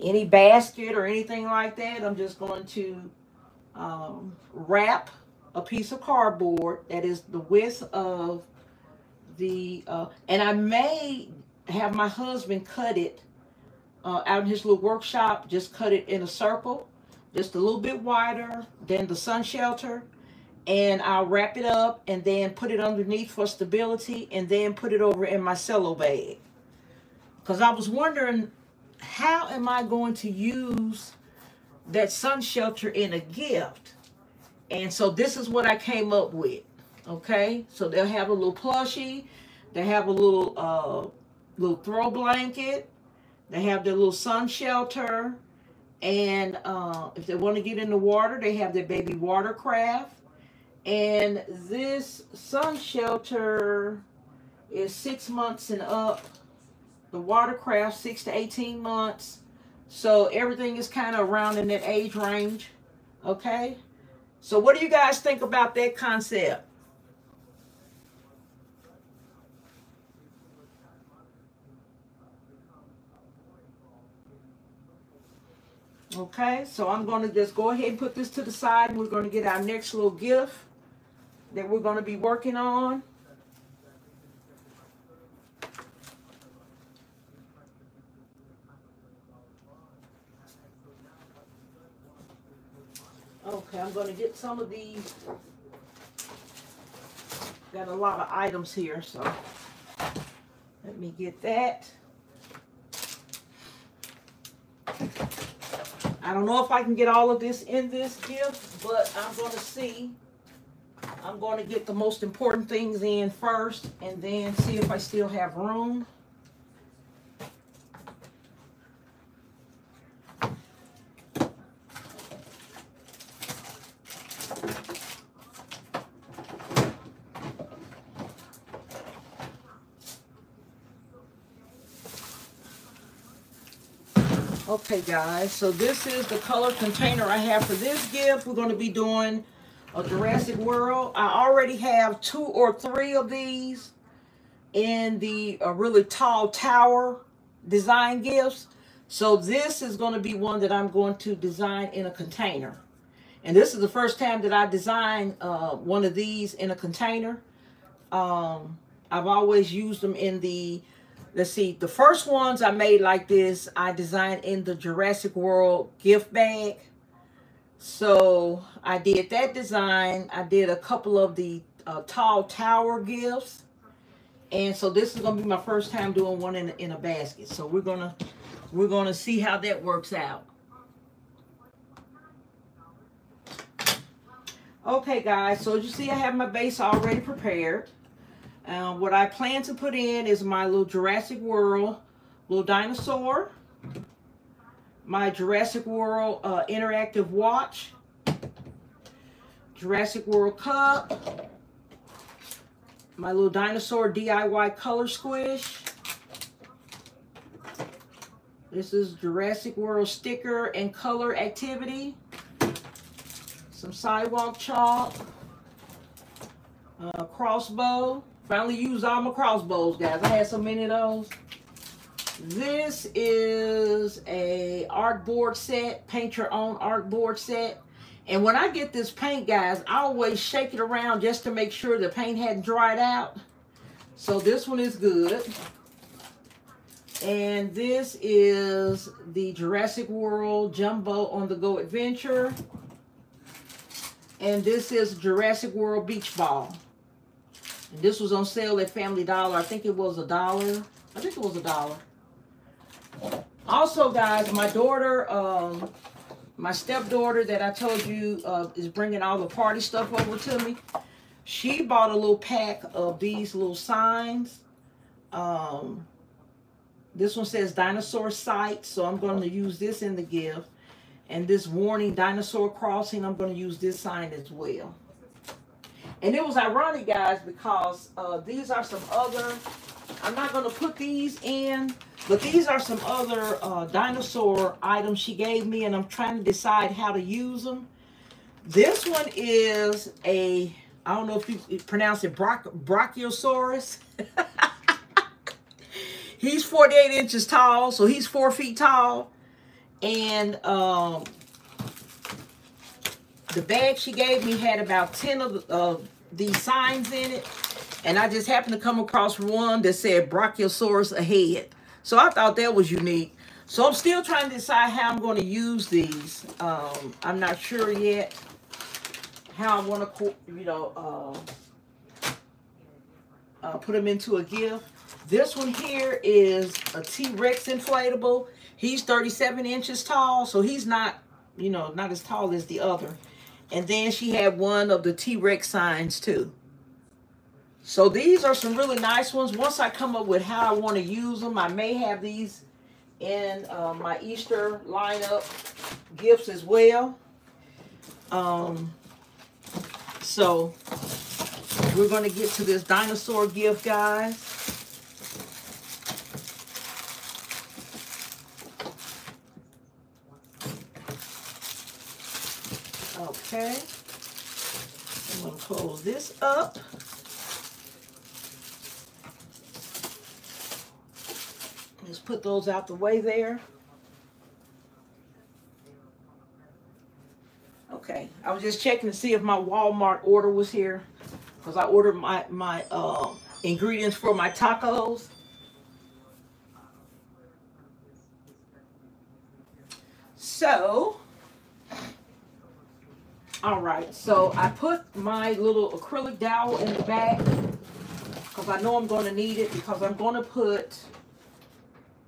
any basket or anything like that. I'm just going to um, wrap a piece of cardboard that is the width of the, uh, and I may have my husband cut it uh, out in his little workshop, just cut it in a circle, just a little bit wider than the sun shelter and I'll wrap it up and then put it underneath for stability and then put it over in my cello bag. Because I was wondering, how am I going to use that sun shelter in a gift? And so this is what I came up with. Okay, so they'll have a little plushie. They have a little uh, little throw blanket. They have their little sun shelter. And uh, if they want to get in the water, they have their baby watercraft. And this sun shelter is six months and up. The watercraft, six to 18 months. So everything is kind of around in that age range. Okay. So what do you guys think about that concept? Okay, so I'm going to just go ahead and put this to the side. We're going to get our next little gift that we're going to be working on. Okay, I'm going to get some of these. Got a lot of items here, so let me get that. I don't know if I can get all of this in this gift, but I'm going to see. I'm going to get the most important things in first and then see if I still have room. Okay, guys, so this is the color container I have for this gift. We're going to be doing a Jurassic World. I already have two or three of these in the uh, really tall tower design gifts. So this is going to be one that I'm going to design in a container. And this is the first time that I designed uh, one of these in a container. Um, I've always used them in the, let's see, the first ones I made like this, I designed in the Jurassic World gift bag. So I did that design. I did a couple of the uh, tall tower gifts. And so this is going to be my first time doing one in, in a basket. So we're going to we're going to see how that works out. Okay, guys. So as you see, I have my base already prepared. Um, what I plan to put in is my little Jurassic World little dinosaur my Jurassic World uh, interactive watch, Jurassic World cup, my little dinosaur DIY color squish. This is Jurassic World sticker and color activity. Some sidewalk chalk. Uh, crossbow. Finally used all my crossbows, guys. I had so many of those. This is a art board set, paint your own art board set. And when I get this paint, guys, I always shake it around just to make sure the paint hadn't dried out. So this one is good. And this is the Jurassic World Jumbo on the Go Adventure. And this is Jurassic World Beach Ball. And this was on sale at Family Dollar. I think it was a dollar. I think it was a dollar. Also, guys, my daughter, um, my stepdaughter that I told you uh, is bringing all the party stuff over to me. She bought a little pack of these little signs. Um, this one says dinosaur sight, so I'm going to use this in the gift. And this warning dinosaur crossing, I'm going to use this sign as well. And it was ironic, guys, because uh, these are some other, I'm not going to put these in, but these are some other uh, dinosaur items she gave me, and I'm trying to decide how to use them. This one is a, I don't know if you pronounce it, Brach Brachiosaurus. he's 48 inches tall, so he's four feet tall. And um, the bag she gave me had about 10 of uh, these signs in it. And I just happened to come across one that said Brachiosaurus ahead. So I thought that was unique. So I'm still trying to decide how I'm going to use these. Um, I'm not sure yet how I want to, you know, uh, uh, put them into a gift. This one here is a T-Rex inflatable. He's 37 inches tall, so he's not, you know, not as tall as the other. And then she had one of the T-Rex signs too. So these are some really nice ones. Once I come up with how I want to use them, I may have these in uh, my Easter lineup gifts as well. Um, so we're going to get to this dinosaur gift, guys. Okay. I'm going to close this up. Just put those out the way there. Okay, I was just checking to see if my Walmart order was here because I ordered my my uh, ingredients for my tacos. So, all right, so I put my little acrylic dowel in the back because I know I'm going to need it because I'm going to put,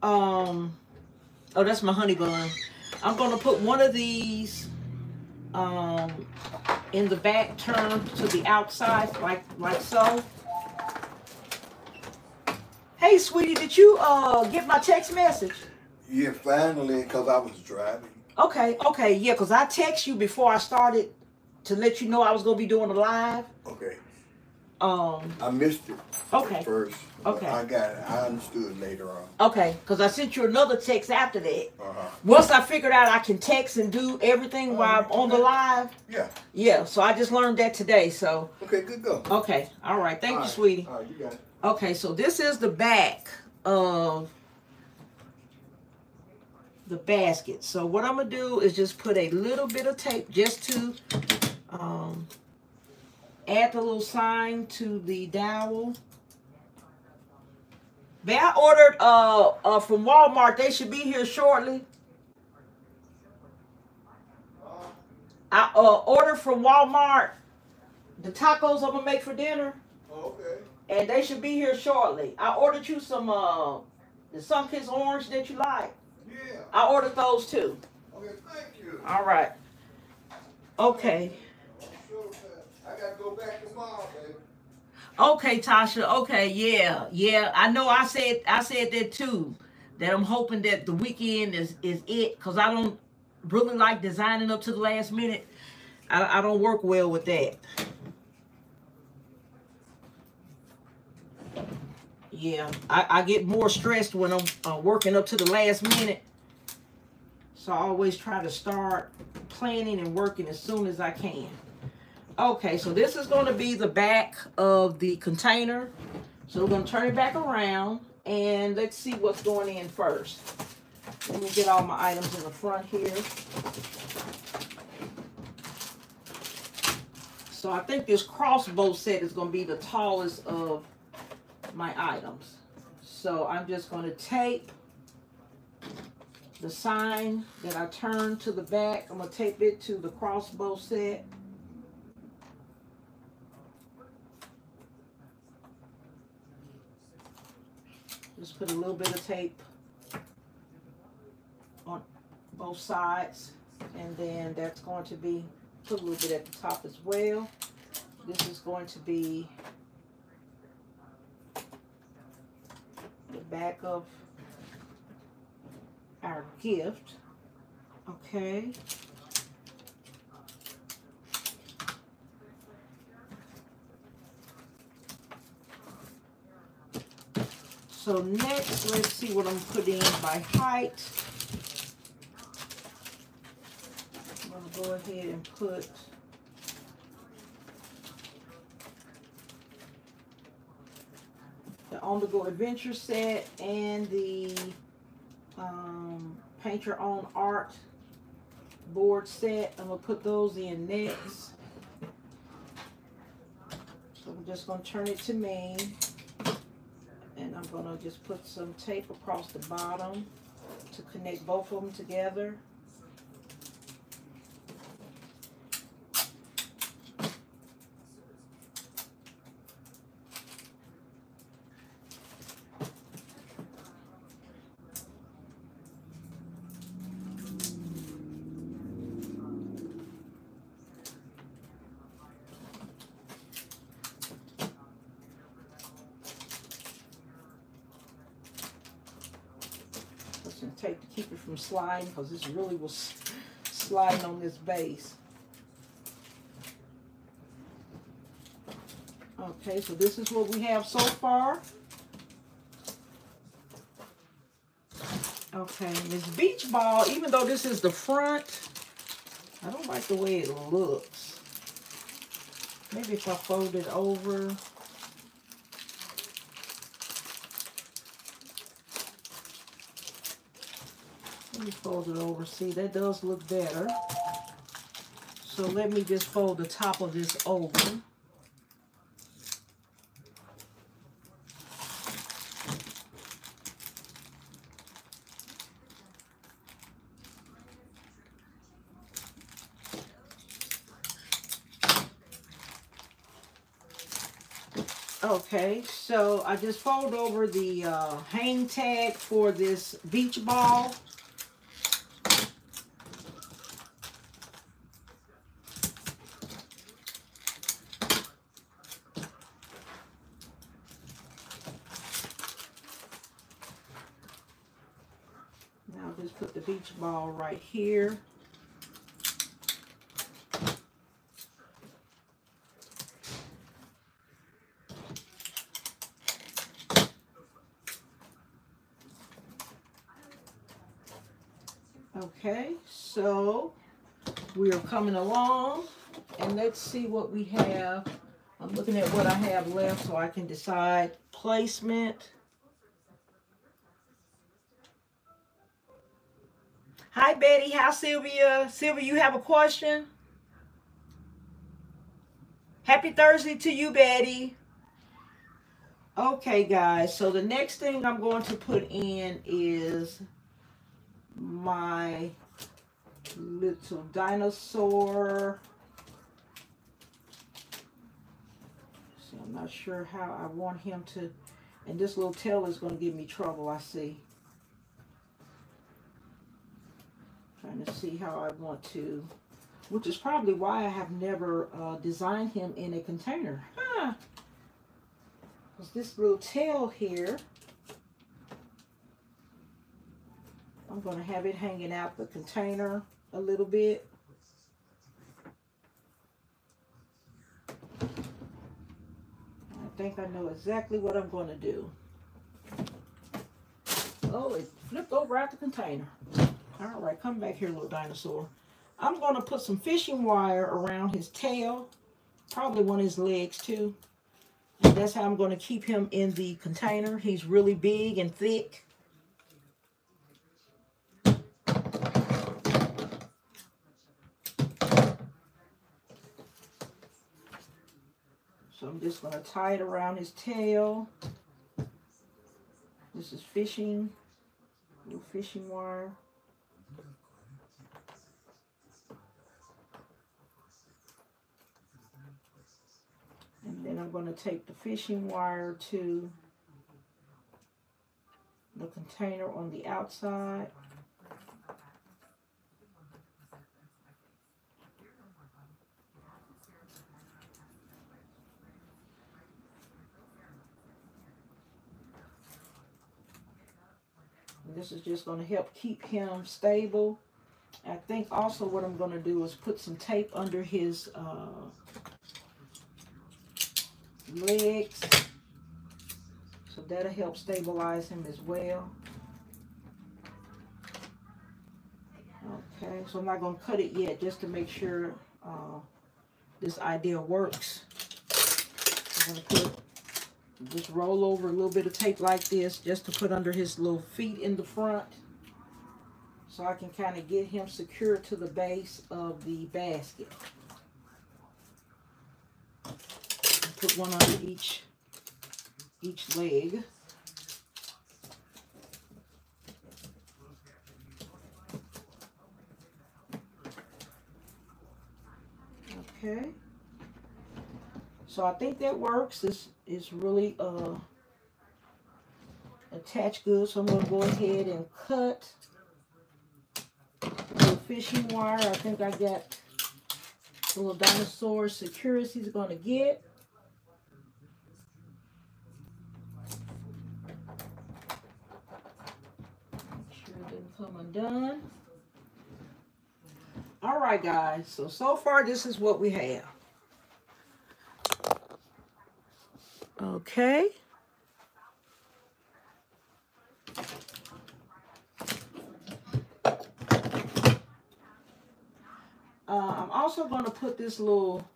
um, oh, that's my honey bun. I'm going to put one of these um, in the back turned to the outside like like so. Hey, sweetie, did you uh get my text message? Yeah, finally, because I was driving. Okay, okay, yeah, because I text you before I started to let you know I was going to be doing a live. Okay. Um. I missed it. Okay. First. Okay. I got it. I understood later on. Okay, because I sent you another text after that. Uh-huh. Once I figured out I can text and do everything Oh, while I'm on the live. Yeah. Yeah, so I just learned that today. So, Okay, good go. okay, all right. Thank All you, right. sweetie. All right, you got it. Okay, so this is the back of the basket. So what I'm gonna do is just put a little bit of tape just to um, add the little sign to the dowel. But I ordered uh, uh from Walmart. They should be here shortly. I uh, ordered from Walmart the tacos I'm gonna make for dinner Okay. and they should be here shortly. I ordered you some uh the Sunkist orange that you like. Yeah. I ordered those too. Okay, thank you. All right. Okay. Okay, Tasha. Okay, yeah, yeah. I know. I said I said that too. That I'm hoping that the weekend is is it because I don't really like designing up to the last minute. I, I don't work well with that. Yeah, I, I get more stressed when I'm uh, working up to the last minute. So I always try to start planning and working as soon as I can. Okay, so this is going to be the back of the container. So we're going to turn it back around and let's see what's going in first. Let me get all my items in the front here. So I think this crossbow set is going to be the tallest of my items. So I'm just going to tape the sign that I turned to the back. I'm going to tape it to the crossbow set. Put a little bit of tape on both sides. And then that's going to be, put a little bit at the top as well. This is going to be the back of our gift. Okay. So next, let's see what I'm putting by height. I'm going to go ahead and put the On The Go Adventure set and the um, Paint Your Own Art board set. I'm going to put those in next. So I'm just going to turn it to main. I'm going to just put some tape across the bottom to connect both of them together. Put some tape to keep it from sliding because this really was sliding on this base. Okay, so this is what we have so far. Okay, this beach ball, even though this is the front, I don't like the way it looks. Maybe if I fold it over. Fold it over. See, that does look better. So let me just fold the top of this over. Okay, so I just fold over the uh, hang tag for this beach ball. Now I'll just put the beach ball right here. Okay, so we are coming along and let's see what we have. I'm looking at what I have left so I can decide placement. Betty, hi Sylvia. Sylvia, you have a question? Happy Thursday to you, Betty. Okay, guys, so the next thing I'm going to put in is my little dinosaur. See, I'm not sure how I want him to, and this little tail is going to give me trouble, I see. Trying to see how I want to, which is probably why I have never uh, designed him in a container. Huh. Because this little tail here, I'm going to have it hanging out the container a little bit. I think I know exactly what I'm going to do. Oh, it flipped over out the container. All right, come back here, little dinosaur. I'm going to put some fishing wire around his tail, probably one of his legs too. And that's how I'm going to keep him in the container. He's really big and thick. So I'm just going to tie it around his tail. This is fishing, little fishing wire. And then I'm going to take the fishing wire to the container on the outside. This is just going to help keep him stable I think also what I'm going to do is put some tape under his uh, legs. So that'll help stabilize him as well. Okay, so I'm not going to cut it yet just to make sure uh, this idea works. I'm going to put just roll over a little bit of tape like this just to put under his little feet in the front so I can kind of get him secure to the base of the basket. Put one on each each leg. Okay. So I think that works. This is really uh, attached good. So I'm going to go ahead and cut the fishing wire. I think I got the little dinosaur security he's going to get. Make it didn't. All right, guys. So, so far, this is what we have. Okay. Uh, I'm also going to put this little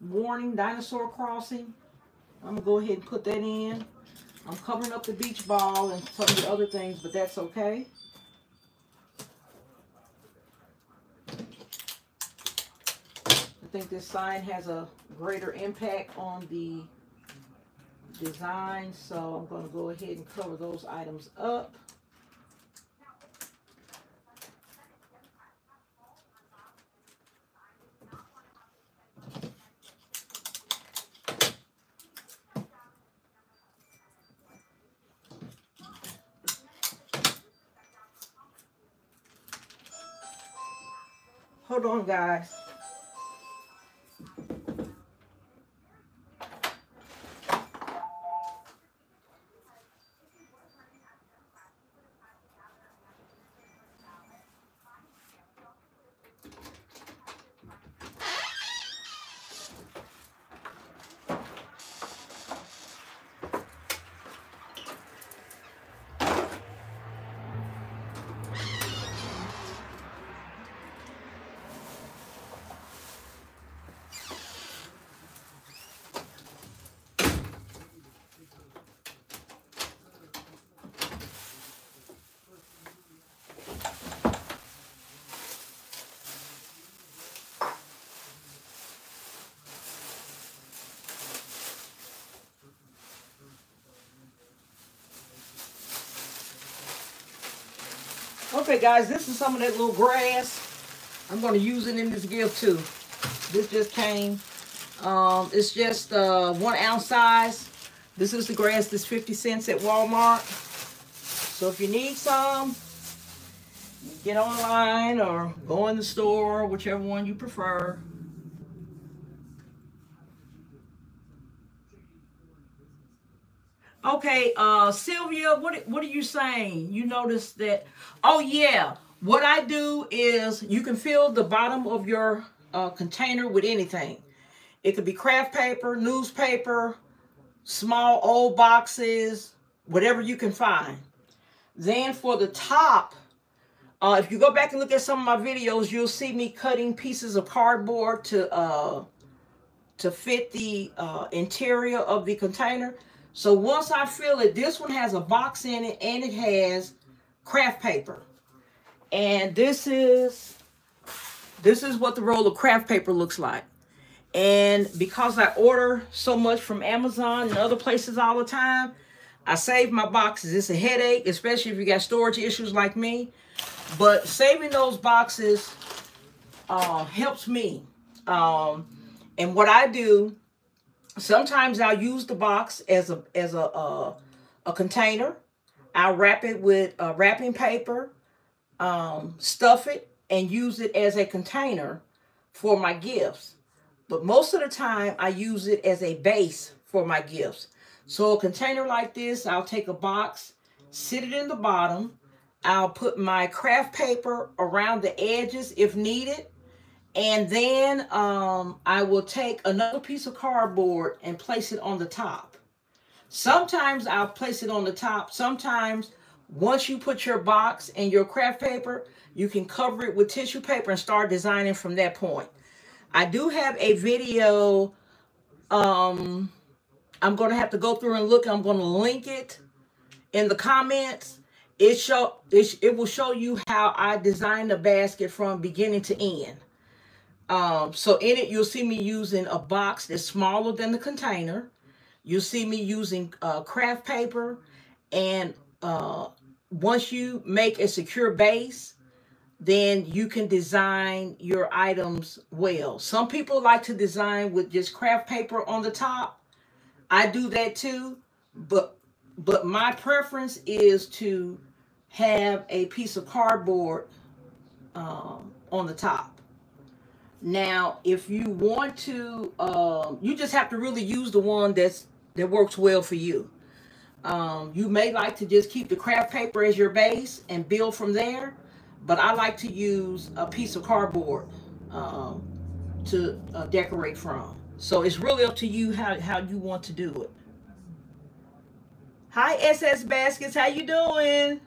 warning dinosaur crossing. I'm going to go ahead and put that in. I'm covering up the beach ball and some of the other things, but that's okay. Think this sign has a greater impact on the design, so I'm going to go ahead and cover those items up. Hold on, guys. Okay, guys, this is some of that little grass. I'm going to use it in this gift, too. This just came. Um, it's just uh, one ounce size. This is the grass that's 50 cents at Walmart. So if you need some, get online or go in the store, whichever one you prefer. Okay, uh, Sylvia, what what are you saying? You notice that? Oh yeah, what I do is you can fill the bottom of your uh, container with anything. It could be craft paper, newspaper, small old boxes, whatever you can find. Then for the top, uh, if you go back and look at some of my videos, you'll see me cutting pieces of cardboard to uh, to fit the uh, interior of the container. So once I fill it, this one has a box in it and it has craft paper. And this is this is what the roll of craft paper looks like. And because I order so much from Amazon and other places all the time, I save my boxes. It's a headache, especially if you got storage issues like me. But saving those boxes uh, helps me. Um, and what I do Sometimes I'll use the box as a as a a container. I'll wrap it with wrapping paper, um, stuff it, and use it as a container for my gifts. But most of the time, I use it as a base for my gifts. So a container like this, I'll take a box, sit it in the bottom, I'll put my craft paper around the edges if needed. And then um, I will take another piece of cardboard and place it on the top. Sometimes I'll place it on the top. Sometimes once you put your box and your craft paper, you can cover it with tissue paper and start designing from that point. I do have a video. Um, I'm going to have to go through and look. I'm going to link it in the comments. It show it, it will show you how I designed the basket from beginning to end. Um, so in it, you'll see me using a box that's smaller than the container. You'll see me using uh, craft paper. And uh, once you make a secure base, then you can design your items well. Some people like to design with just craft paper on the top. I do that too, but but my preference is to have a piece of cardboard um, on the top. Now, if you want to, um, you just have to really use the one that's that works well for you. Um, you may like to just keep the craft paper as your base and build from there, but I like to use a piece of cardboard um, to uh, decorate from. So it's really up to you how, how you want to do it. Hi, SS Baskets. How you doing?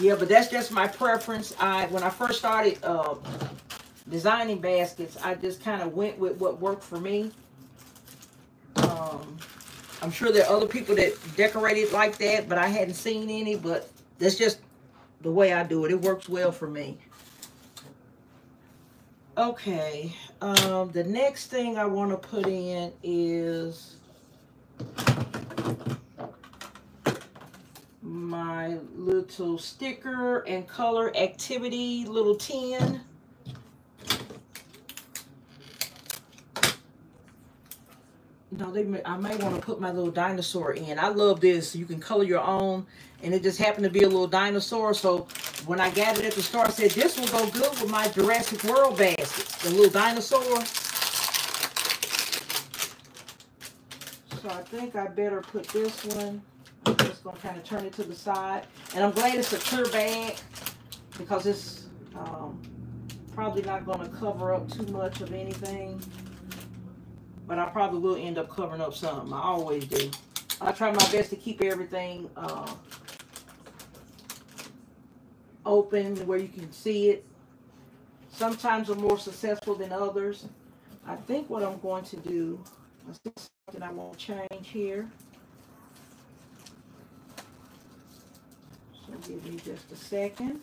Yeah, but that's just my preference. I When I first started uh, designing baskets, I just kind of went with what worked for me. Um, I'm sure there are other people that decorated like that, but I hadn't seen any, but that's just the way I do it. It works well for me. Okay, um, the next thing I want to put in is my little sticker and color activity little tin. No, they I may want to put my little dinosaur in. I love this. You can color your own. And it just happened to be a little dinosaur. So when I got it at the store, I said, this will go good with my Jurassic World baskets. The little dinosaur. So I think I better put this one I'm just going to kind of turn it to the side. And I'm glad it's a clear bag because it's um, probably not going to cover up too much of anything. But I probably will end up covering up some. I always do. I try my best to keep everything uh, open where you can see it. Sometimes I'm more successful than others. I think what I'm going to do, something I want to change here. Give me just a second.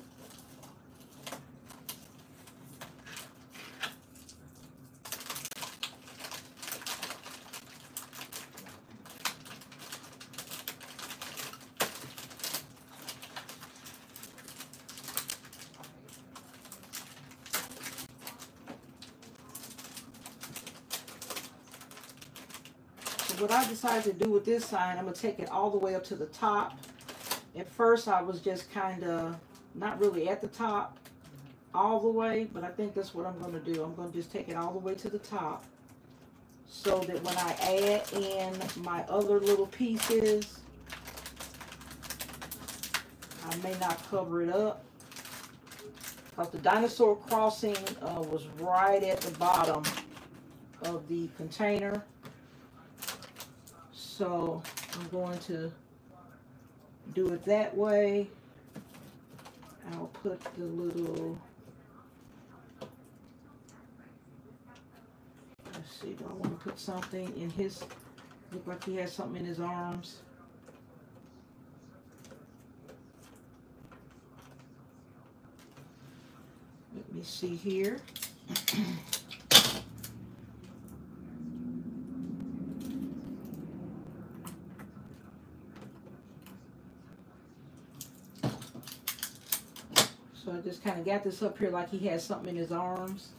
What I decided to do with this sign, I'm going to take it all the way up to the top at first I was just kind of not really at the top all the way, but I think that's what I'm going to do. I'm going to just take it all the way to the top so that when I add in my other little pieces, I may not cover it up. Because the dinosaur crossing uh, was right at the bottom of the container. So I'm going to do it that way. I'll put the little, let's see, do I want to put something in his, look like he has something in his arms. Let me see here. So I kind of got this up here like he has something in his arms.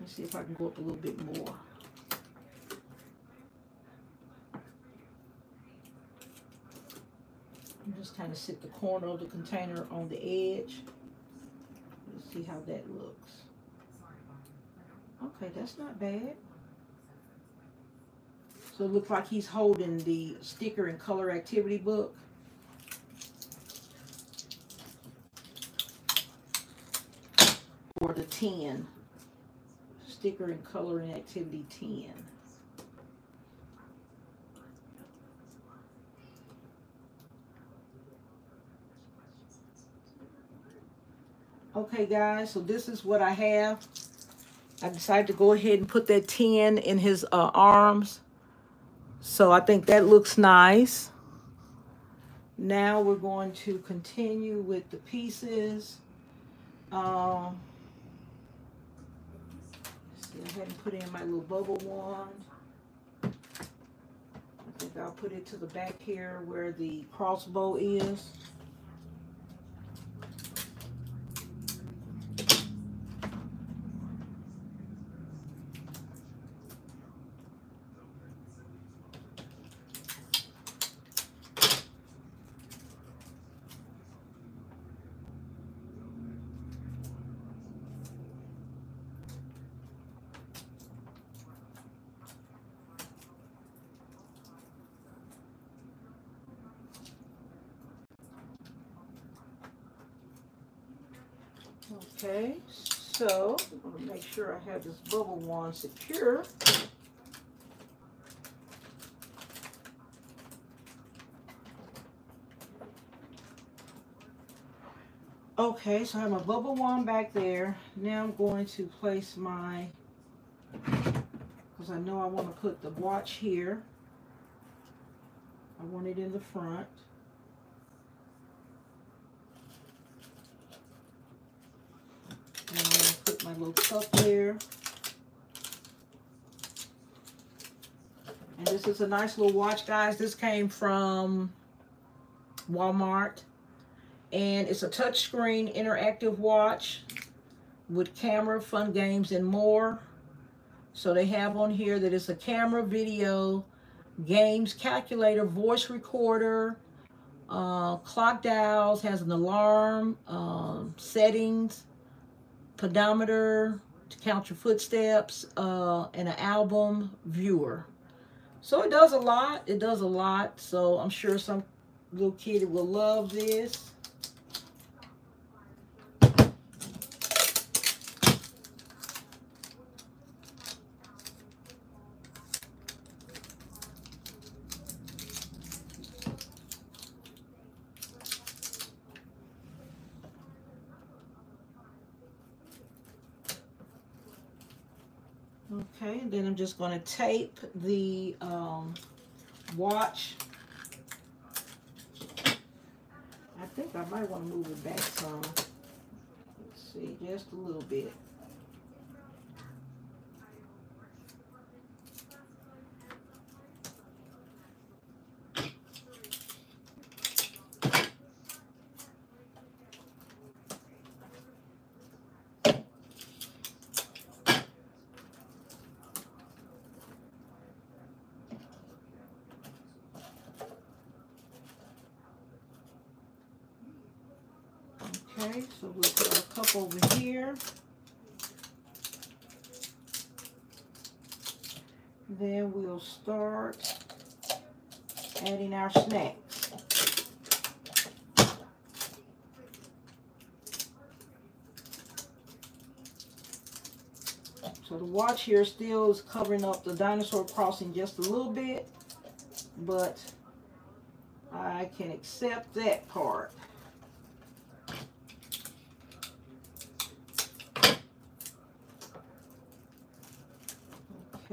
Let's see if I can go up a little bit more. I'm just kind of sit the corner of the container on the edge. Let's see how that looks. Okay, that's not bad. So it looks like he's holding the sticker and color activity book. The 10. Sticker and color and activity 10. Okay, guys, so this is what I have. I decided to go ahead and put that 10 in his uh, arms. So I think that looks nice. Now we're going to continue with the pieces. Um, see, I hadn't put in my little bubble wand. I think I'll put it to the back here where the crossbow is. Okay, so I'm going to make sure I have this bubble wand secure. Okay, so I have my bubble wand back there. Now I'm going to place my, because I know I want to put the watch here. I want it in the front. my little cup there. And this is a nice little watch, guys. This came from Walmart. And it's a touchscreen interactive watch with camera, fun games, and more. So they have on here that it's a camera, video, games, calculator, voice recorder, uh, clock dials, has an alarm, um, settings, pedometer to count your footsteps, uh, and an album viewer. So it does a lot. It does a lot. So I'm sure some little kid will love this. Okay, and then I'm just going to tape the um, watch. I think I might want to move it back some. Let's see, just a little bit. So we'll put a cup over here. Then we'll start adding our snacks. So the watch here still is covering up the dinosaur crossing just a little bit, but I can accept that part.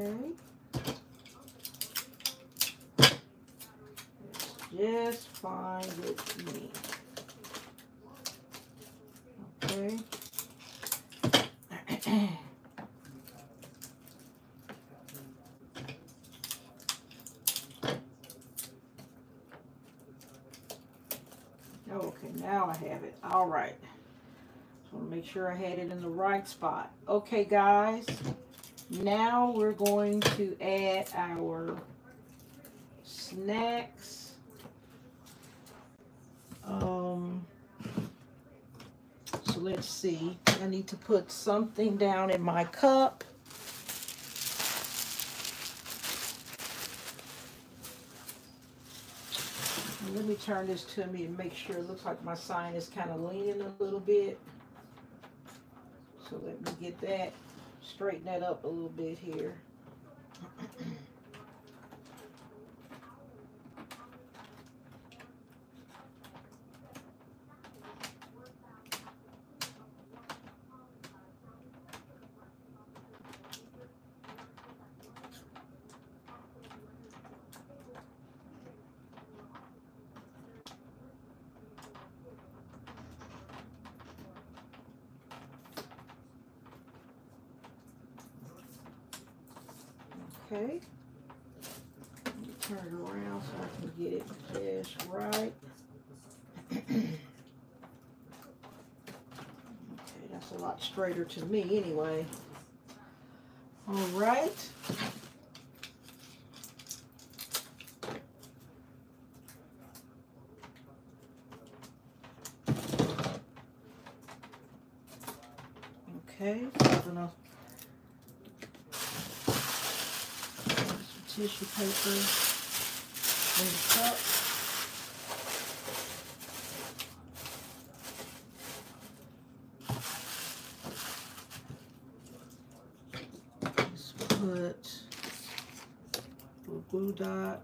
Okay. Just fine with me. Okay. okay, now I have it. All right. Just want to make sure I had it in the right spot. Okay, guys. Now we're going to add our snacks. Um, so let's see. I need to put something down in my cup. Let me turn this to me and make sure it looks like my sign is kind of leaning a little bit. So let me get that, straighten that up a little bit here. Okay. Let me turn it around so I can get it just right. okay, that's a lot straighter to me anyway. All right. Okay, so I'm gonna tissue paper in the cup. Just put dot.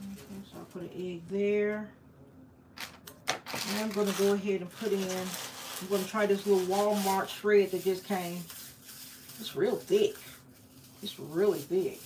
Okay, so I'll put an egg there. And I'm going to go ahead and put in, I'm going to try this little Walmart shred that just came. It's real thick. It's really big.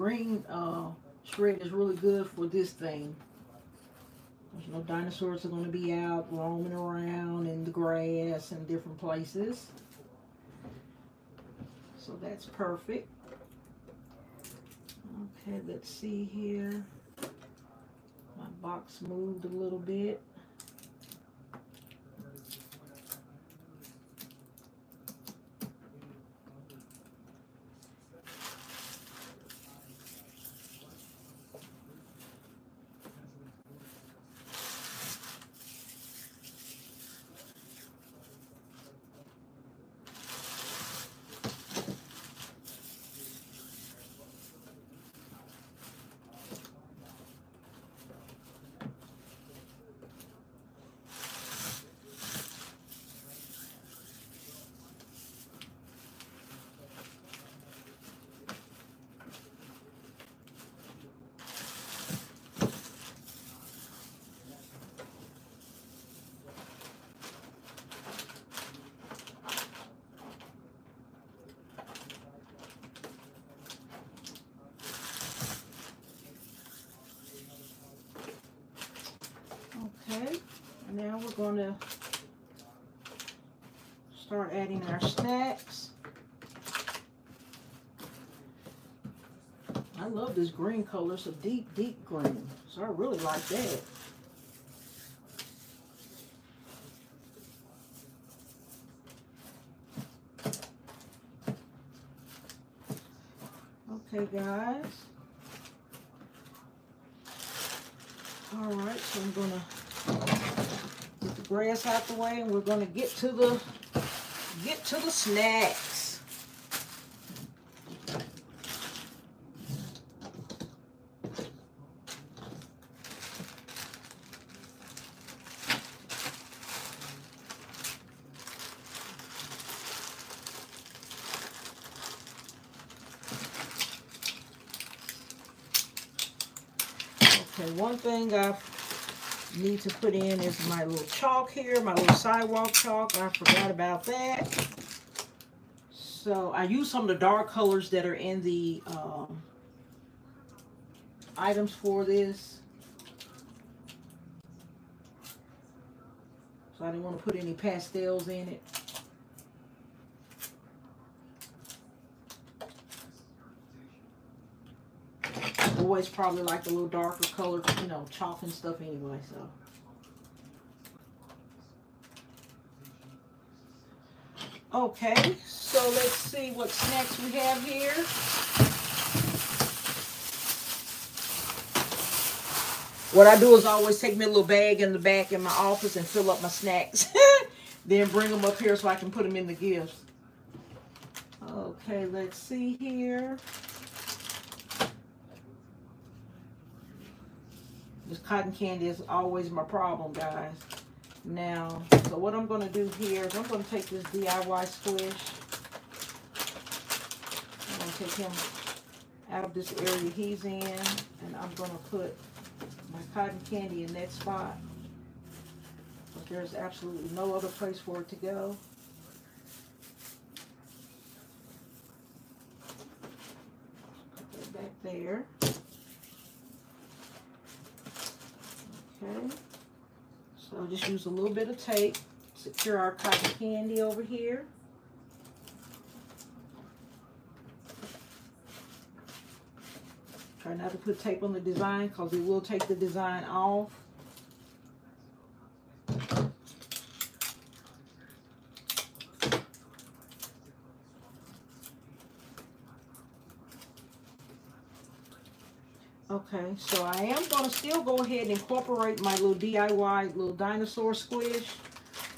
Green uh, shred is really good for this thing. There's no dinosaurs are going to be out roaming around in the grass and different places. So that's perfect. Okay, let's see here. My box moved a little bit. Okay, now we're going to start adding our snacks. I love this green color. It's a deep, deep green. So I really like that. Okay, guys. All right, so I'm get the grass out the way, and we're gonna get to the get to the snacks. To put in is my little chalk here, my little sidewalk chalk. I forgot about that. So I use some of the dark colors that are in the um, items for this. So I didn't want to put any pastels in it. Boys probably like a little darker color, you know, chalk and stuff anyway, so. Okay, so let's see what snacks we have here. What I do is always take me a little bag in the back in my office and fill up my snacks. then bring them up here so I can put them in the gifts. Okay, let's see here. This cotton candy is always my problem, guys. Now, so what I'm going to do here is I'm going to take this DIY squish. I'm going to take him out of this area he's in, and I'm going to put my cotton candy in that spot. But there's absolutely no other place for it to go. Put that back there. Okay. So I'll just use a little bit of tape, to secure our cotton candy over here. Try not to put tape on the design because it will take the design off. Okay, so I am going to still go ahead and incorporate my little DIY little dinosaur squish.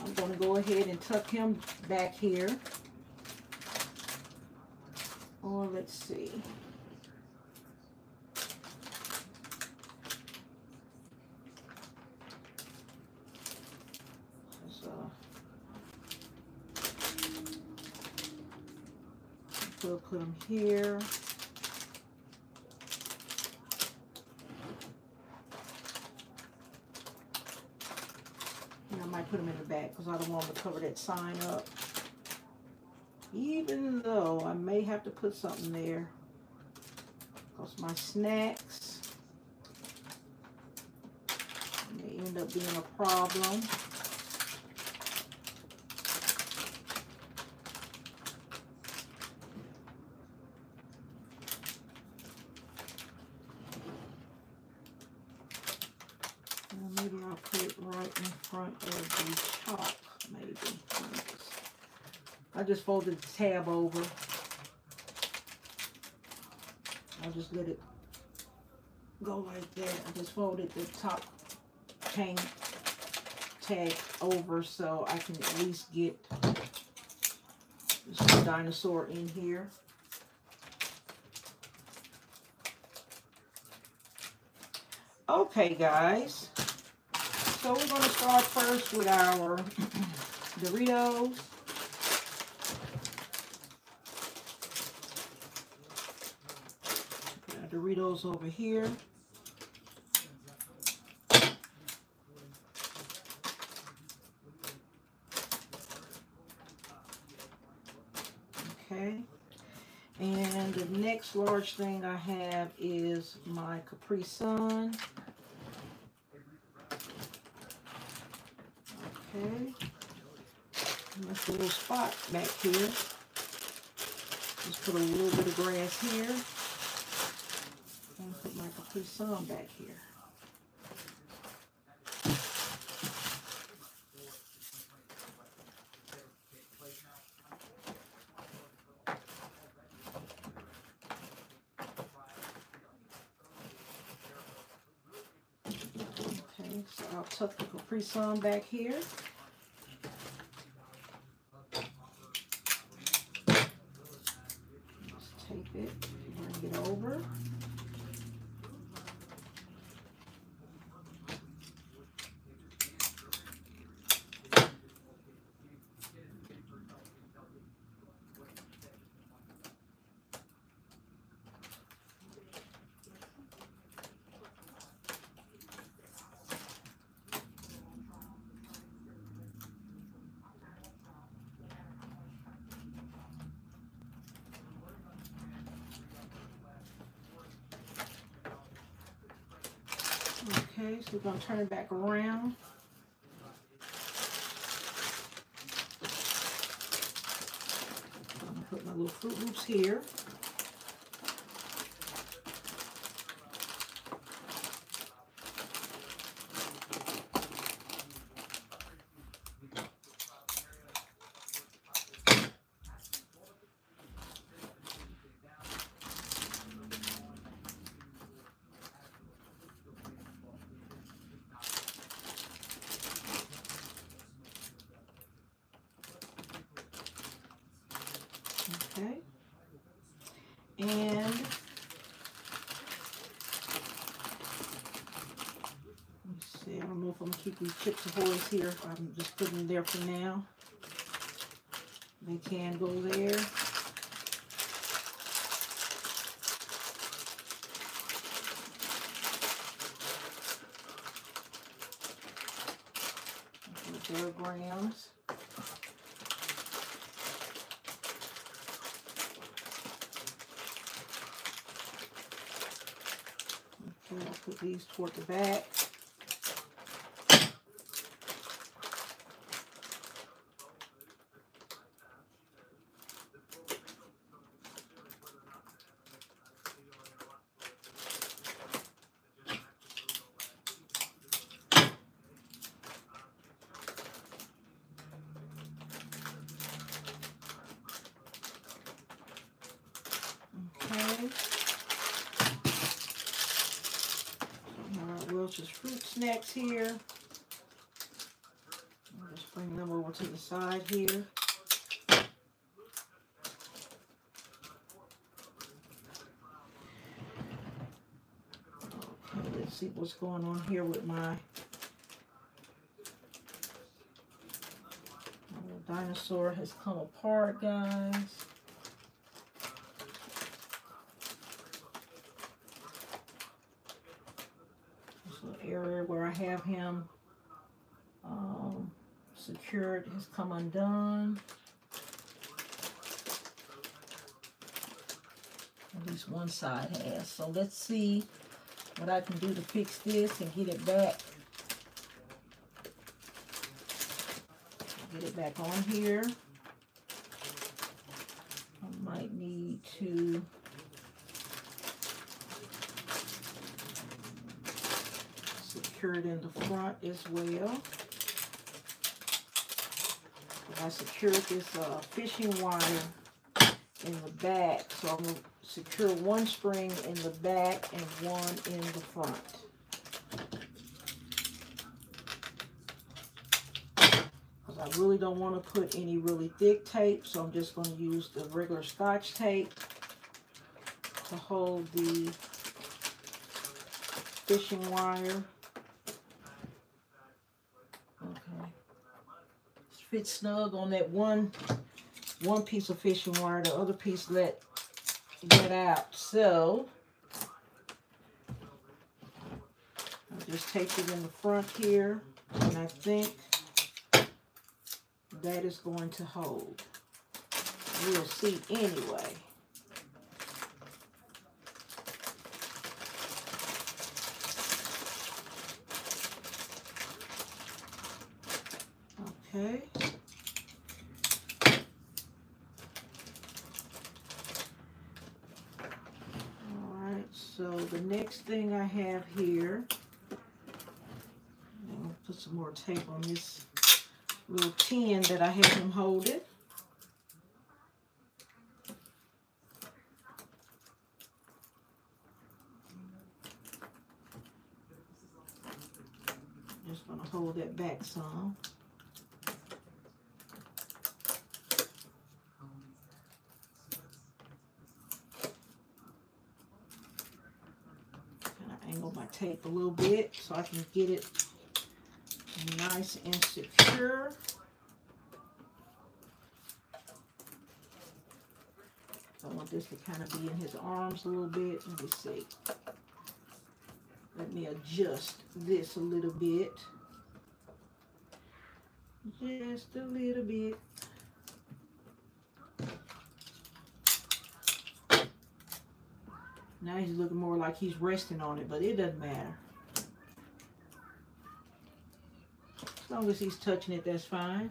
I'm going to go ahead and tuck him back here. Or let's see. So, put him here. I might put because I don't want to cover that sign up. Even though I may have to put something there. Because my snacks may end up being a problem. maybe I'll put it right in front of the chalk, maybe. I just folded the tab over. I'll just let it go like that. I just folded the top chain tag over so I can at least get this dinosaur in here. Okay, guys. So we're going to start first with our Doritos. Put our Doritos over here. Okay. And the next large thing I have is my Capri Sun. Okay. That's a little spot back here. Just put a little bit of grass here. And put my Capri back here. Okay, so I'll tuck the Capri Sun back here. We're gonna turn it back around. Put my little Froot Loops here. Okay. And see, I don't know if I'm gonna keep these chips ahoy's here. I'm just putting them there for now. They can go there. Zero grams. Okay, I'll put these toward the back. Okay. All right, Welch's fruit snacks here. I'll just bring them over to the side here. Let's see what's going on here with my, dinosaur has come apart, guys. This little area where I have him um, secured has come undone. At least one side has. So let's see what I can do to fix this and get it back. Get it back on here. I might need to secure it in the front as well. I secured this uh, fishing wire in the back, so I'm going to secure one spring in the back and one in the front. Because I really don't want to put any really thick tape, so I'm just going to use the regular scotch tape to hold the fishing wire. Okay. Fit snug on that one one piece of fishing wire, the other piece let get out. So I'll just taped it in the front here, and I think that is going to hold. We'll see anyway. Okay. Alright, so the next thing I have here, I'll put some more tape on this little tin that I have him holding. Just gonna hold that back some. Kind of angle my tape a little bit so I can get it nice and secure. I want this to kind of be in his arms a little bit. Let me see. Let me adjust this a little bit. Just a little bit. Now he's looking more like he's resting on it, but it doesn't matter. As long as he's touching it, that's fine.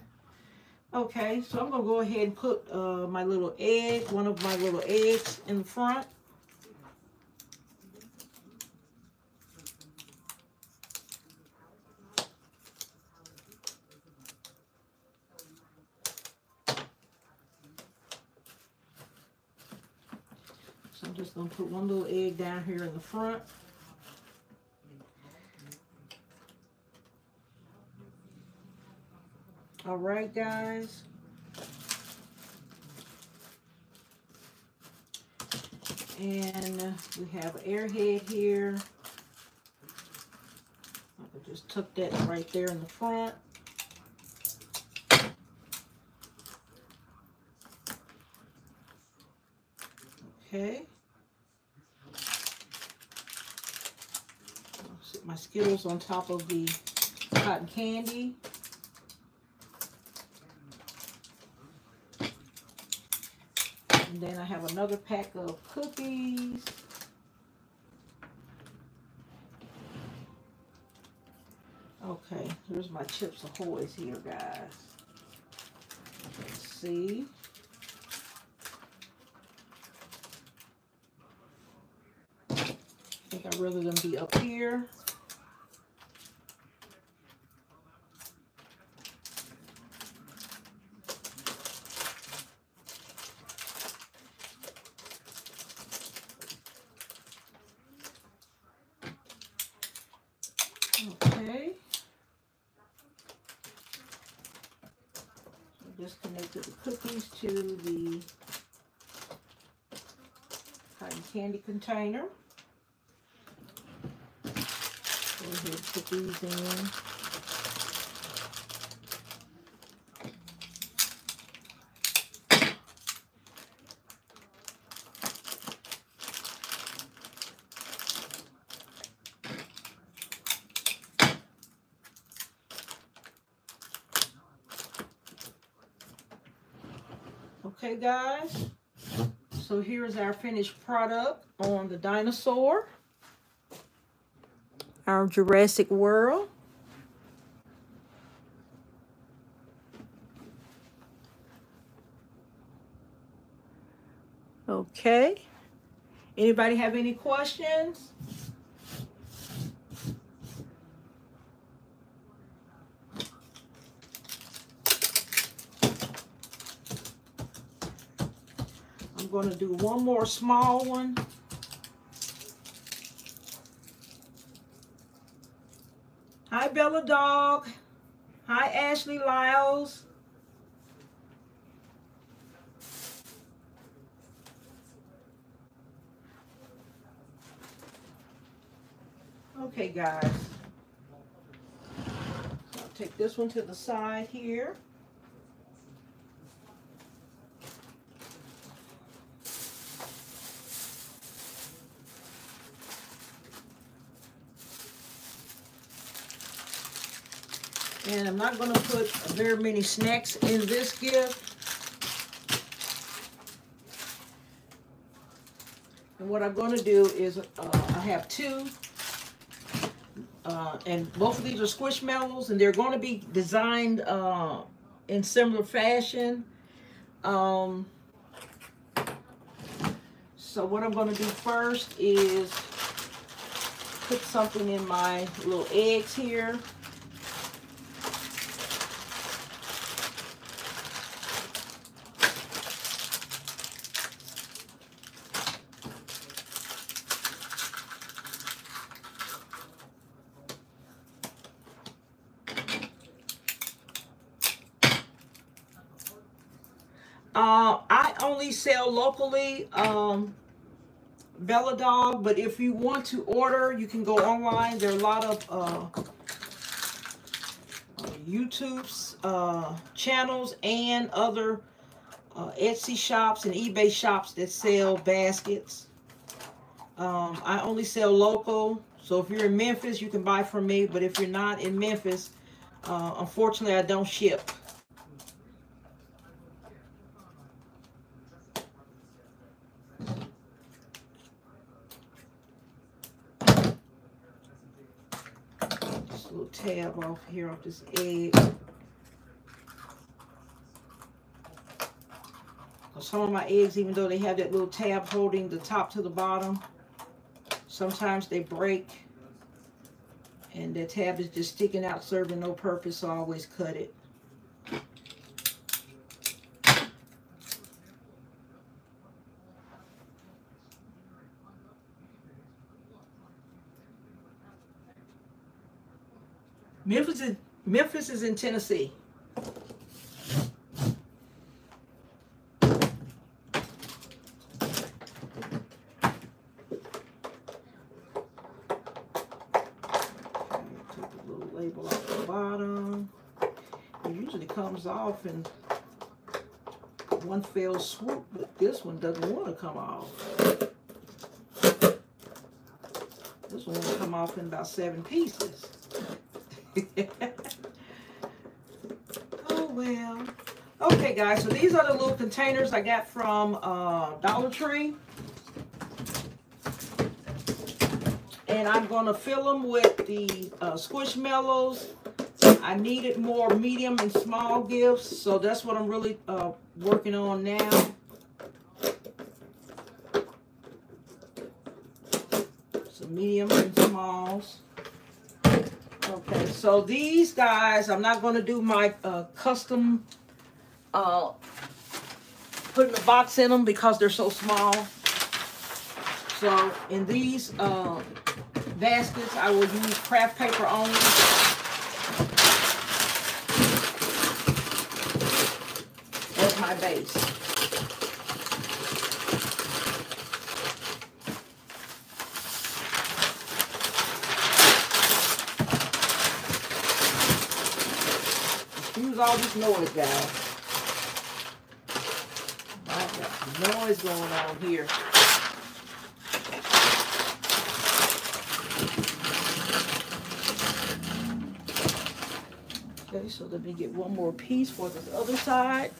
Okay, so I'm going to go ahead and put uh, my little egg, one of my little eggs in the front. So I'm just going to put one little down here in the front. All right, guys. And we have airhead here. I just tuck that right there in the front. Okay. I'll sit my Skittles on top of the cotton candy. And then I have another pack of cookies. Okay, here's my Chips Ahoy's here, guys. Let's see. I think I'd rather them be up here. Okay. So just connected the cookies to the cotton candy container. Go ahead put these in. Okay, guys. So here's our finished product on the dinosaur. Our Jurassic World. Okay. Anybody have any questions? I'm going to do one more small one. Bella Dog. Hi, Ashley Lyles. Okay, guys. So I'll take this one to the side here. And I'm not going to put very many snacks in this gift. And what I'm going to do is uh, I have two. Uh, and both of these are Squishmallows. And they're going to be designed uh, in similar fashion. Um, so what I'm going to do first is put something in my little eggs here. Uh, I only sell locally, um, Bella Dog, but if you want to order, you can go online. There are a lot of uh, YouTube's uh, channels and other uh, Etsy shops and eBay shops that sell baskets. Um, I only sell local, so if you're in Memphis, you can buy from me. But if you're not in Memphis, uh, unfortunately, I don't ship. little tab off here off this edge. Some of my eggs, even though they have that little tab holding the top to the bottom, sometimes they break and the tab is just sticking out serving no purpose so I always cut it. Memphis is, Memphis is in Tennessee. Take a little label off the bottom. It usually comes off in one fell swoop, but this one doesn't want to come off. This one will come off in about seven pieces. Oh, well. Okay, guys, so these are the little containers I got from uh, Dollar Tree. And I'm going to fill them with the uh, Squishmallows I needed more medium and small gifts, so that's what I'm really uh, working on now. Some medium and smalls. Okay, so these guys, I'm not going to do my uh, custom uh, putting a box in them because they're so small. So in these uh, baskets, I will use craft paper only. As my base. All this noise, guys. I got noise going on here. Okay, so let me get one more piece for this other side.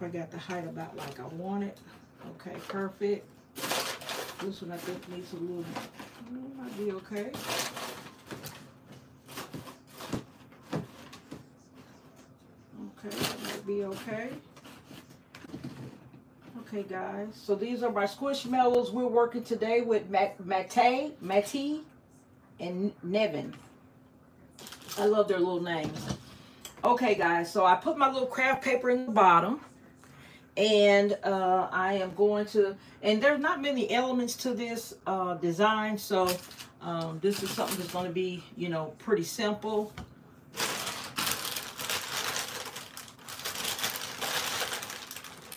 I got the height about like I want it. Okay, perfect. This one I think needs a little, mm, might be okay. Okay, might be okay. Okay, guys. So these are my squishmallows. We're working today with Mate, Matty, and Nevin. I love their little names. Okay, guys. So I put my little craft paper in the bottom and uh, I am going to, and there's not many elements to this uh, design, so um, this is something that's going to be, you know, pretty simple.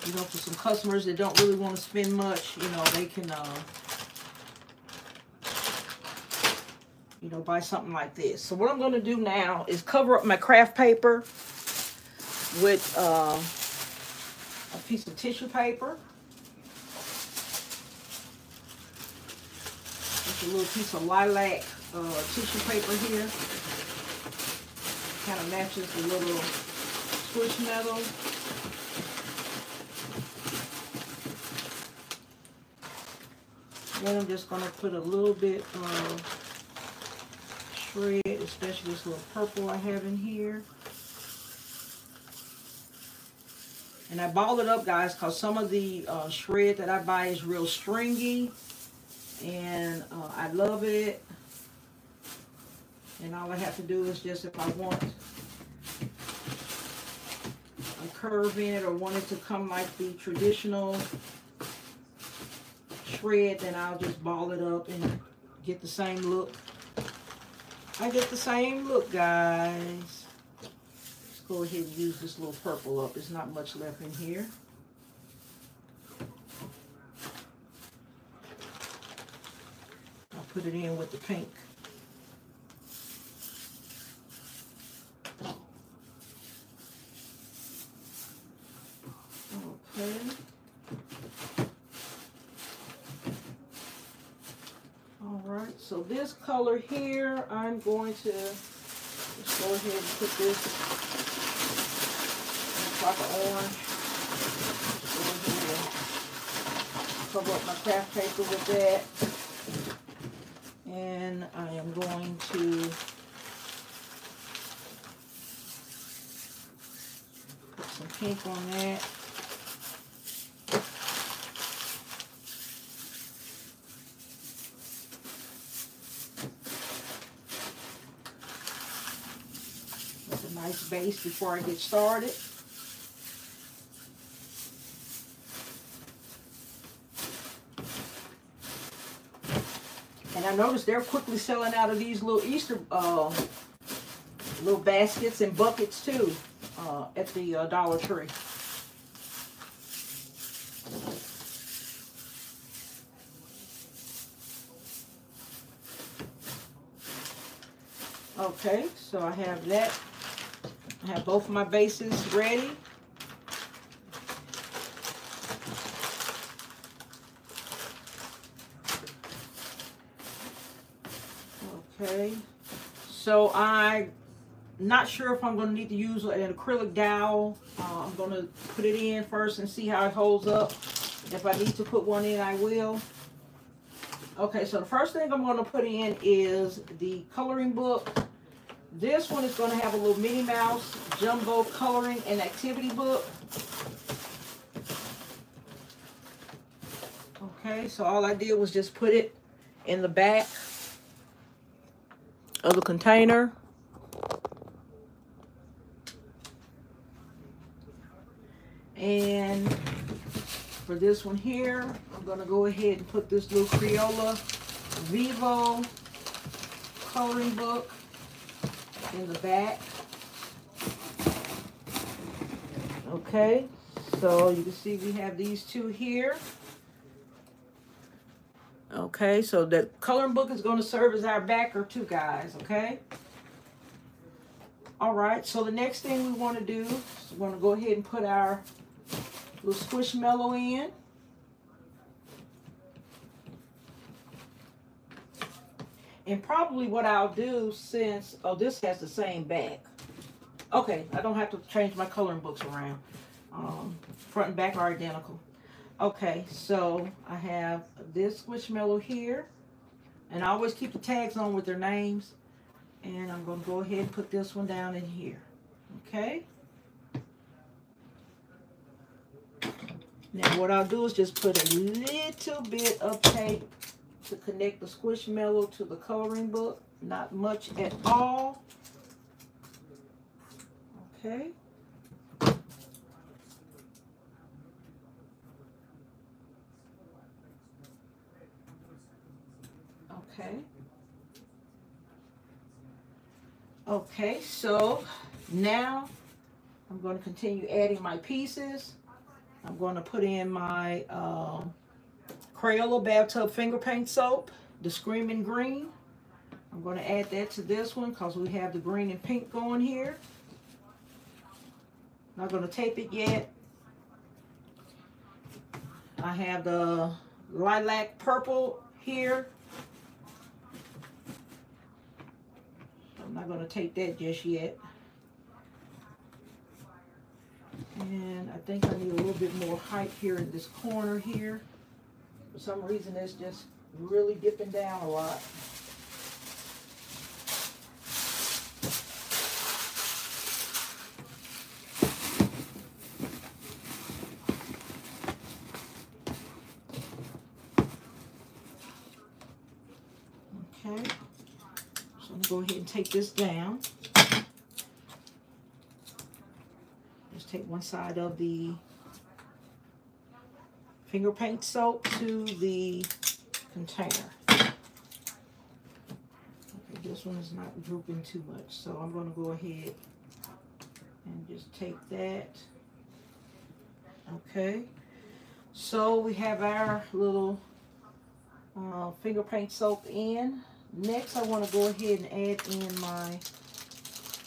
You know, for some customers that don't really want to spend much, you know, they can, uh, you know, buy something like this. So what I'm going to do now is cover up my craft paper with, uh, a piece of tissue paper. Just a little piece of lilac uh, tissue paper here. Kind of matches the little Squishmallow. Then I'm just going to put a little bit of shred, especially this little purple I have in here. And I balled it up, guys, because some of the uh, shred that I buy is real stringy. And uh, I love it. And all I have to do is just if I want a curve in it or want it to come like the traditional shred, then I'll just ball it up and get the same look. I get the same look, guys go ahead and use this little purple up. There's not much left in here. I'll put it in with the pink. Okay. All right, so this color here, I'm going to just go ahead and put this like an orange. Ahead and cover up my craft paper with that. And I am going to put some pink on that. nice base before I get started. I noticed they're quickly selling out of these little Easter uh, little baskets and buckets too uh, at the uh, Dollar Tree. Okay, so I have that I have both of my bases ready. Okay, so I'm not sure if I'm going to need to use an acrylic dowel. Uh, I'm going to put it in first and see how it holds up. If I need to put one in, I will. Okay, so the first thing I'm going to put in is the coloring book this one is going to have a little Minnie Mouse jumbo coloring and activity book. Okay, so all I did was just put it in the back of the container. And for this one here, I'm going to go ahead and put this little Crayola Vivo coloring book in the back. Okay, so you can see we have these two here. Okay, so the coloring book is going to serve as our backer too, guys, okay? All right, so the next thing we want to do is we're going to go ahead and put our little Squishmallow in. And probably what I'll do since, oh, this has the same back. Okay, I don't have to change my coloring books around. Um, front and back are identical. Okay, so I have this Squishmallow here. And I always keep the tags on with their names. And I'm going to go ahead and put this one down in here. Okay. Now what I'll do is just put a little bit of tape to connect the Squishmallow to the coloring book. Not much at all. Okay. Okay. Okay, so now I'm going to continue adding my pieces. I'm going to put in my um, Crayola Bathtub Finger Paint Soap, the Screaming Green. I'm going to add that to this one because we have the green and pink going here. Not going to tape it yet. I have the lilac purple here. I'm not going to take that just yet. And I think I need a little bit more height here in this corner here. For some reason, it's just really dipping down a lot. Okay, so I'm going to go ahead and take this down. Just take one side of the finger paint soap to the container. Okay, this one is not drooping too much, so I'm going to go ahead and just take that. Okay, so we have our little uh, finger paint soap in. Next, I want to go ahead and add in my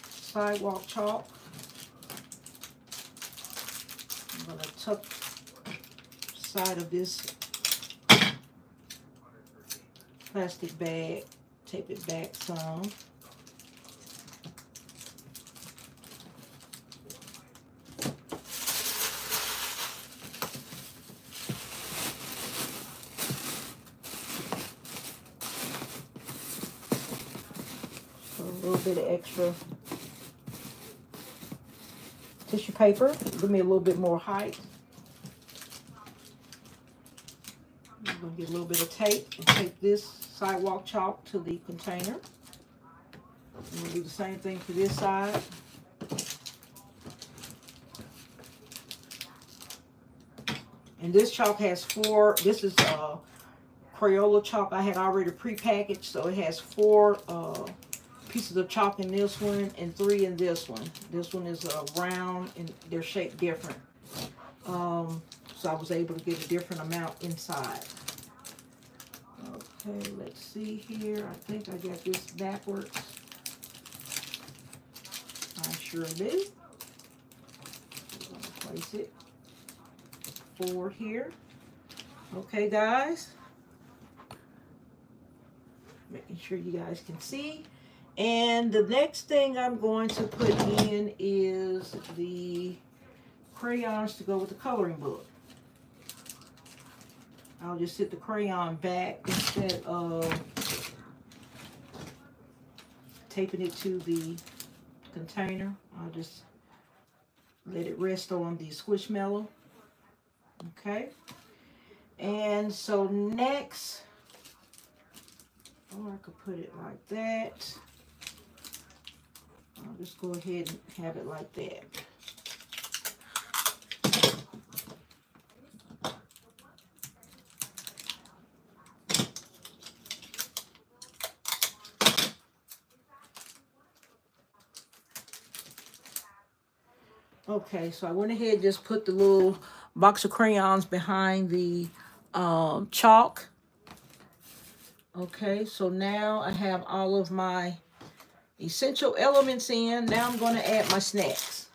sidewalk chalk. I'm going to tuck side of this plastic bag, tape it back some. So a little bit of extra tissue paper, give me a little bit more height. I'm gonna get a little bit of tape and take this sidewalk chalk to the container. I'm gonna do the same thing for this side. And this chalk has four, this is uh, Crayola chalk I had already pre-packaged, so it has four uh, pieces of chalk in this one and three in this one. This one is uh, round and they're shaped different. Um, so I was able to get a different amount inside. Okay, let's see here. I think I got this backwards. I sure do. Place it forward here. Okay, guys. Making sure you guys can see. And the next thing I'm going to put in is the crayons to go with the coloring book. I'll just sit the crayon back instead of taping it to the container. I'll just let it rest on the Squishmallow. Okay. And so next, or I could put it like that. I'll just go ahead and have it like that. Okay, so I went ahead and just put the little box of crayons behind the um, chalk. Okay, so now I have all of my essential elements in. Now I'm going to add my snacks.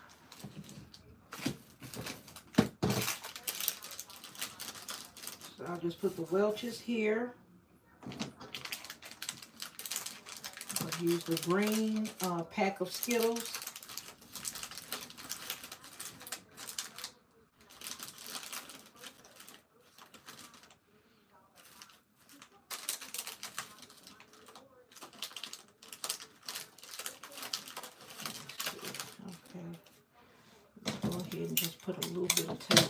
So I'll just put the Welch's here. I'll use the green uh, pack of Skittles. Okay. Let's go ahead and just put a little bit of tape.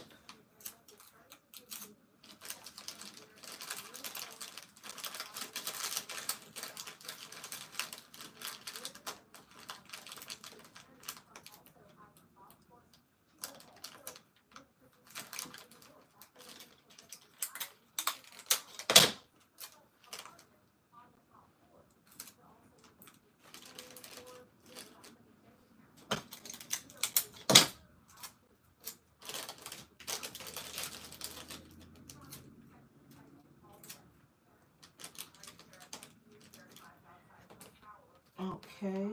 Okay.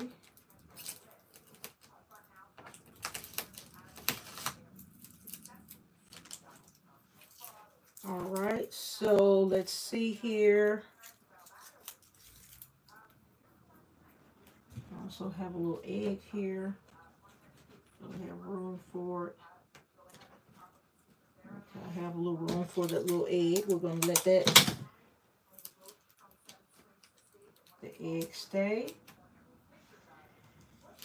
All right, so let's see here. I also have a little egg here. I have room for it. Okay, I have a little room for that little egg. We're gonna let that the egg stay.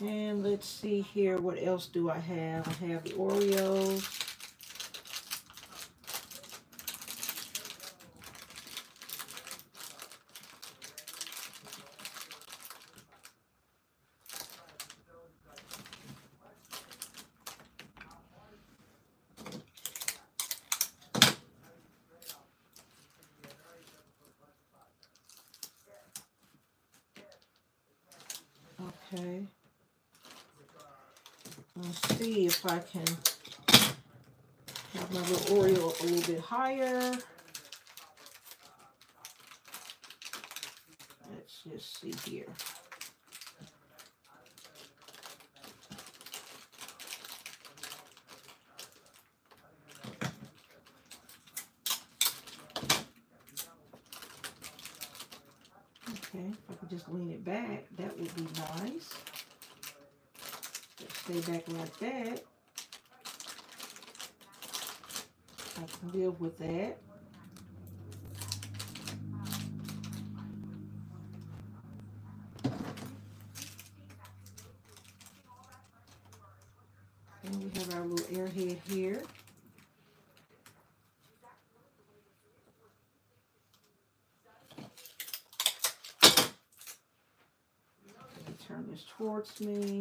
And let's see here, what else do I have? I have the Oreos. Okay. Let's see if I can have my little Oreo up a little bit higher. Let's just see here. Okay, if I just lean it back, that would be nice. Stay back like that. I live with that. And we have our little airhead here. Turn this towards me.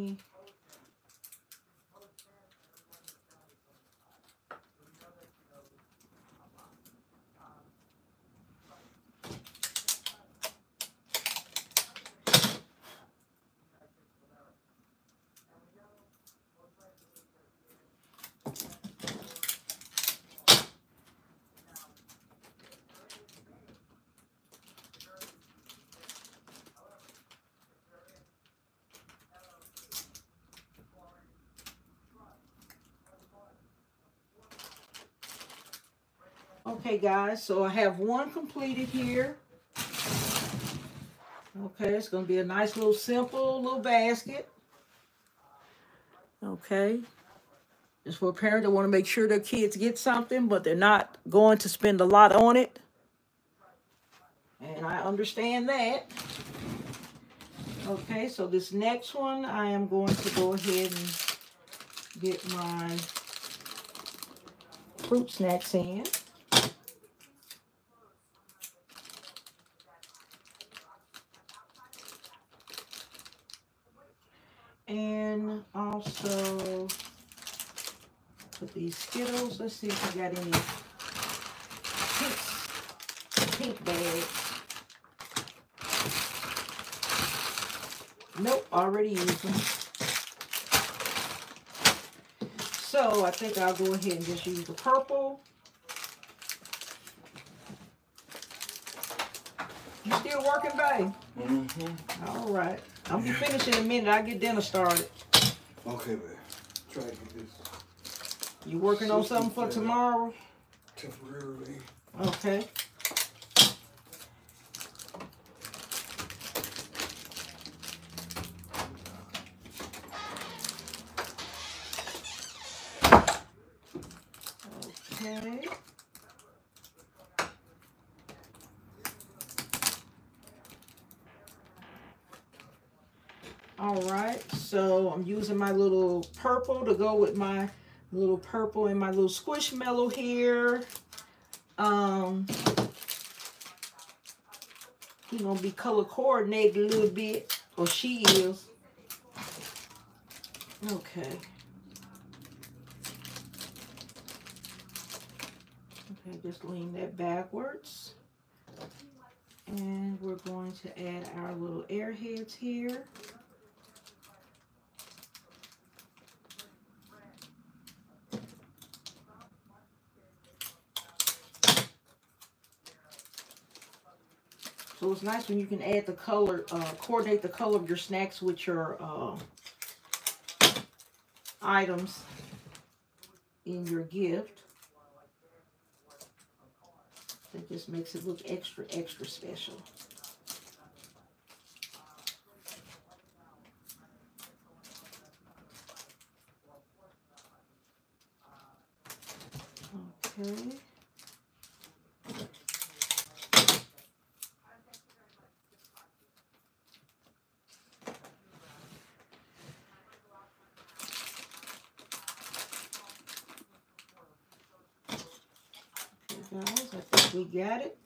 Okay, guys, so I have one completed here. Okay, it's going to be a nice little simple little basket. Okay. Just for a parent that want to make sure their kids get something, but they're not going to spend a lot on it. And I understand that. Okay, so this next one, I am going to go ahead and get my fruit snacks in. And also these Skittles. Let's see if we got any pink, pink bags. Nope, already used them. So I think I'll go ahead and just use the purple. You still working, babe? Mm-hmm. All right. I'm gonna finish in a minute. I get dinner started. Okay, man. Try to get this You working on something for tomorrow? temporarily. Okay. Okay. All right, so I'm using my little purple to go with my little purple and my little squishmallow here. Um, he gonna be color coordinated a little bit, or she is. Okay. Okay, just lean that backwards. And we're going to add our little airheads here. So it's nice when you can add the color, uh, coordinate the color of your snacks with your uh, items in your gift. That just makes it look extra, extra special. Okay guys, I think we got it.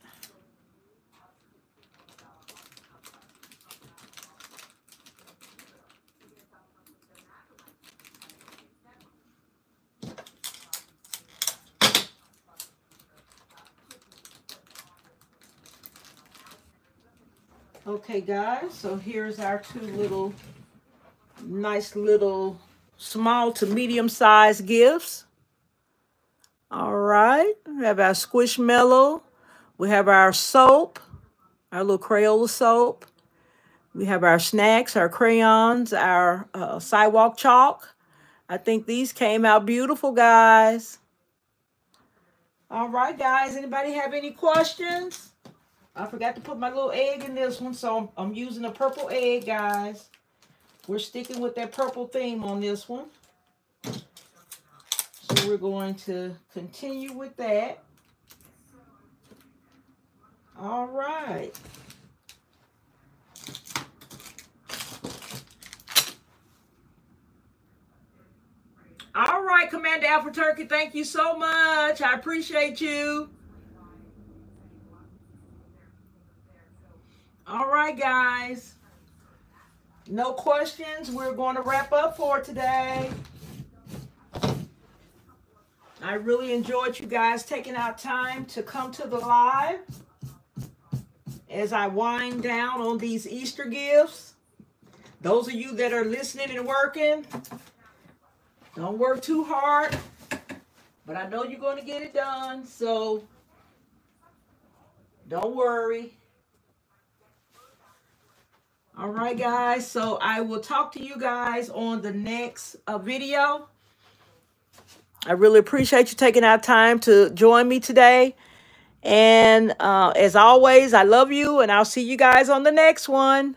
Okay, guys, so here's our two little nice little small to medium sized gifts. All right, we have our Squishmallow. We have our soap, our little Crayola soap. We have our snacks, our crayons, our uh, sidewalk chalk. I think these came out beautiful, guys. All right, guys. Anybody have any questions? I forgot to put my little egg in this one, so I'm, I'm using a purple egg, guys. We're sticking with that purple theme on this one. So we're going to continue with that. All right. All right, Commander Alpha Turkey, thank you so much. I appreciate you. All right, guys. No questions. We're going to wrap up for today. I really enjoyed you guys taking out time to come to the live as I wind down on these Easter gifts. Those of you that are listening and working, don't work too hard, but I know you're going to get it done. So don't worry. All right, guys. So I will talk to you guys on the next uh, video. I really appreciate you taking out time to join me today. And uh, as always, I love you, and I'll see you guys on the next one.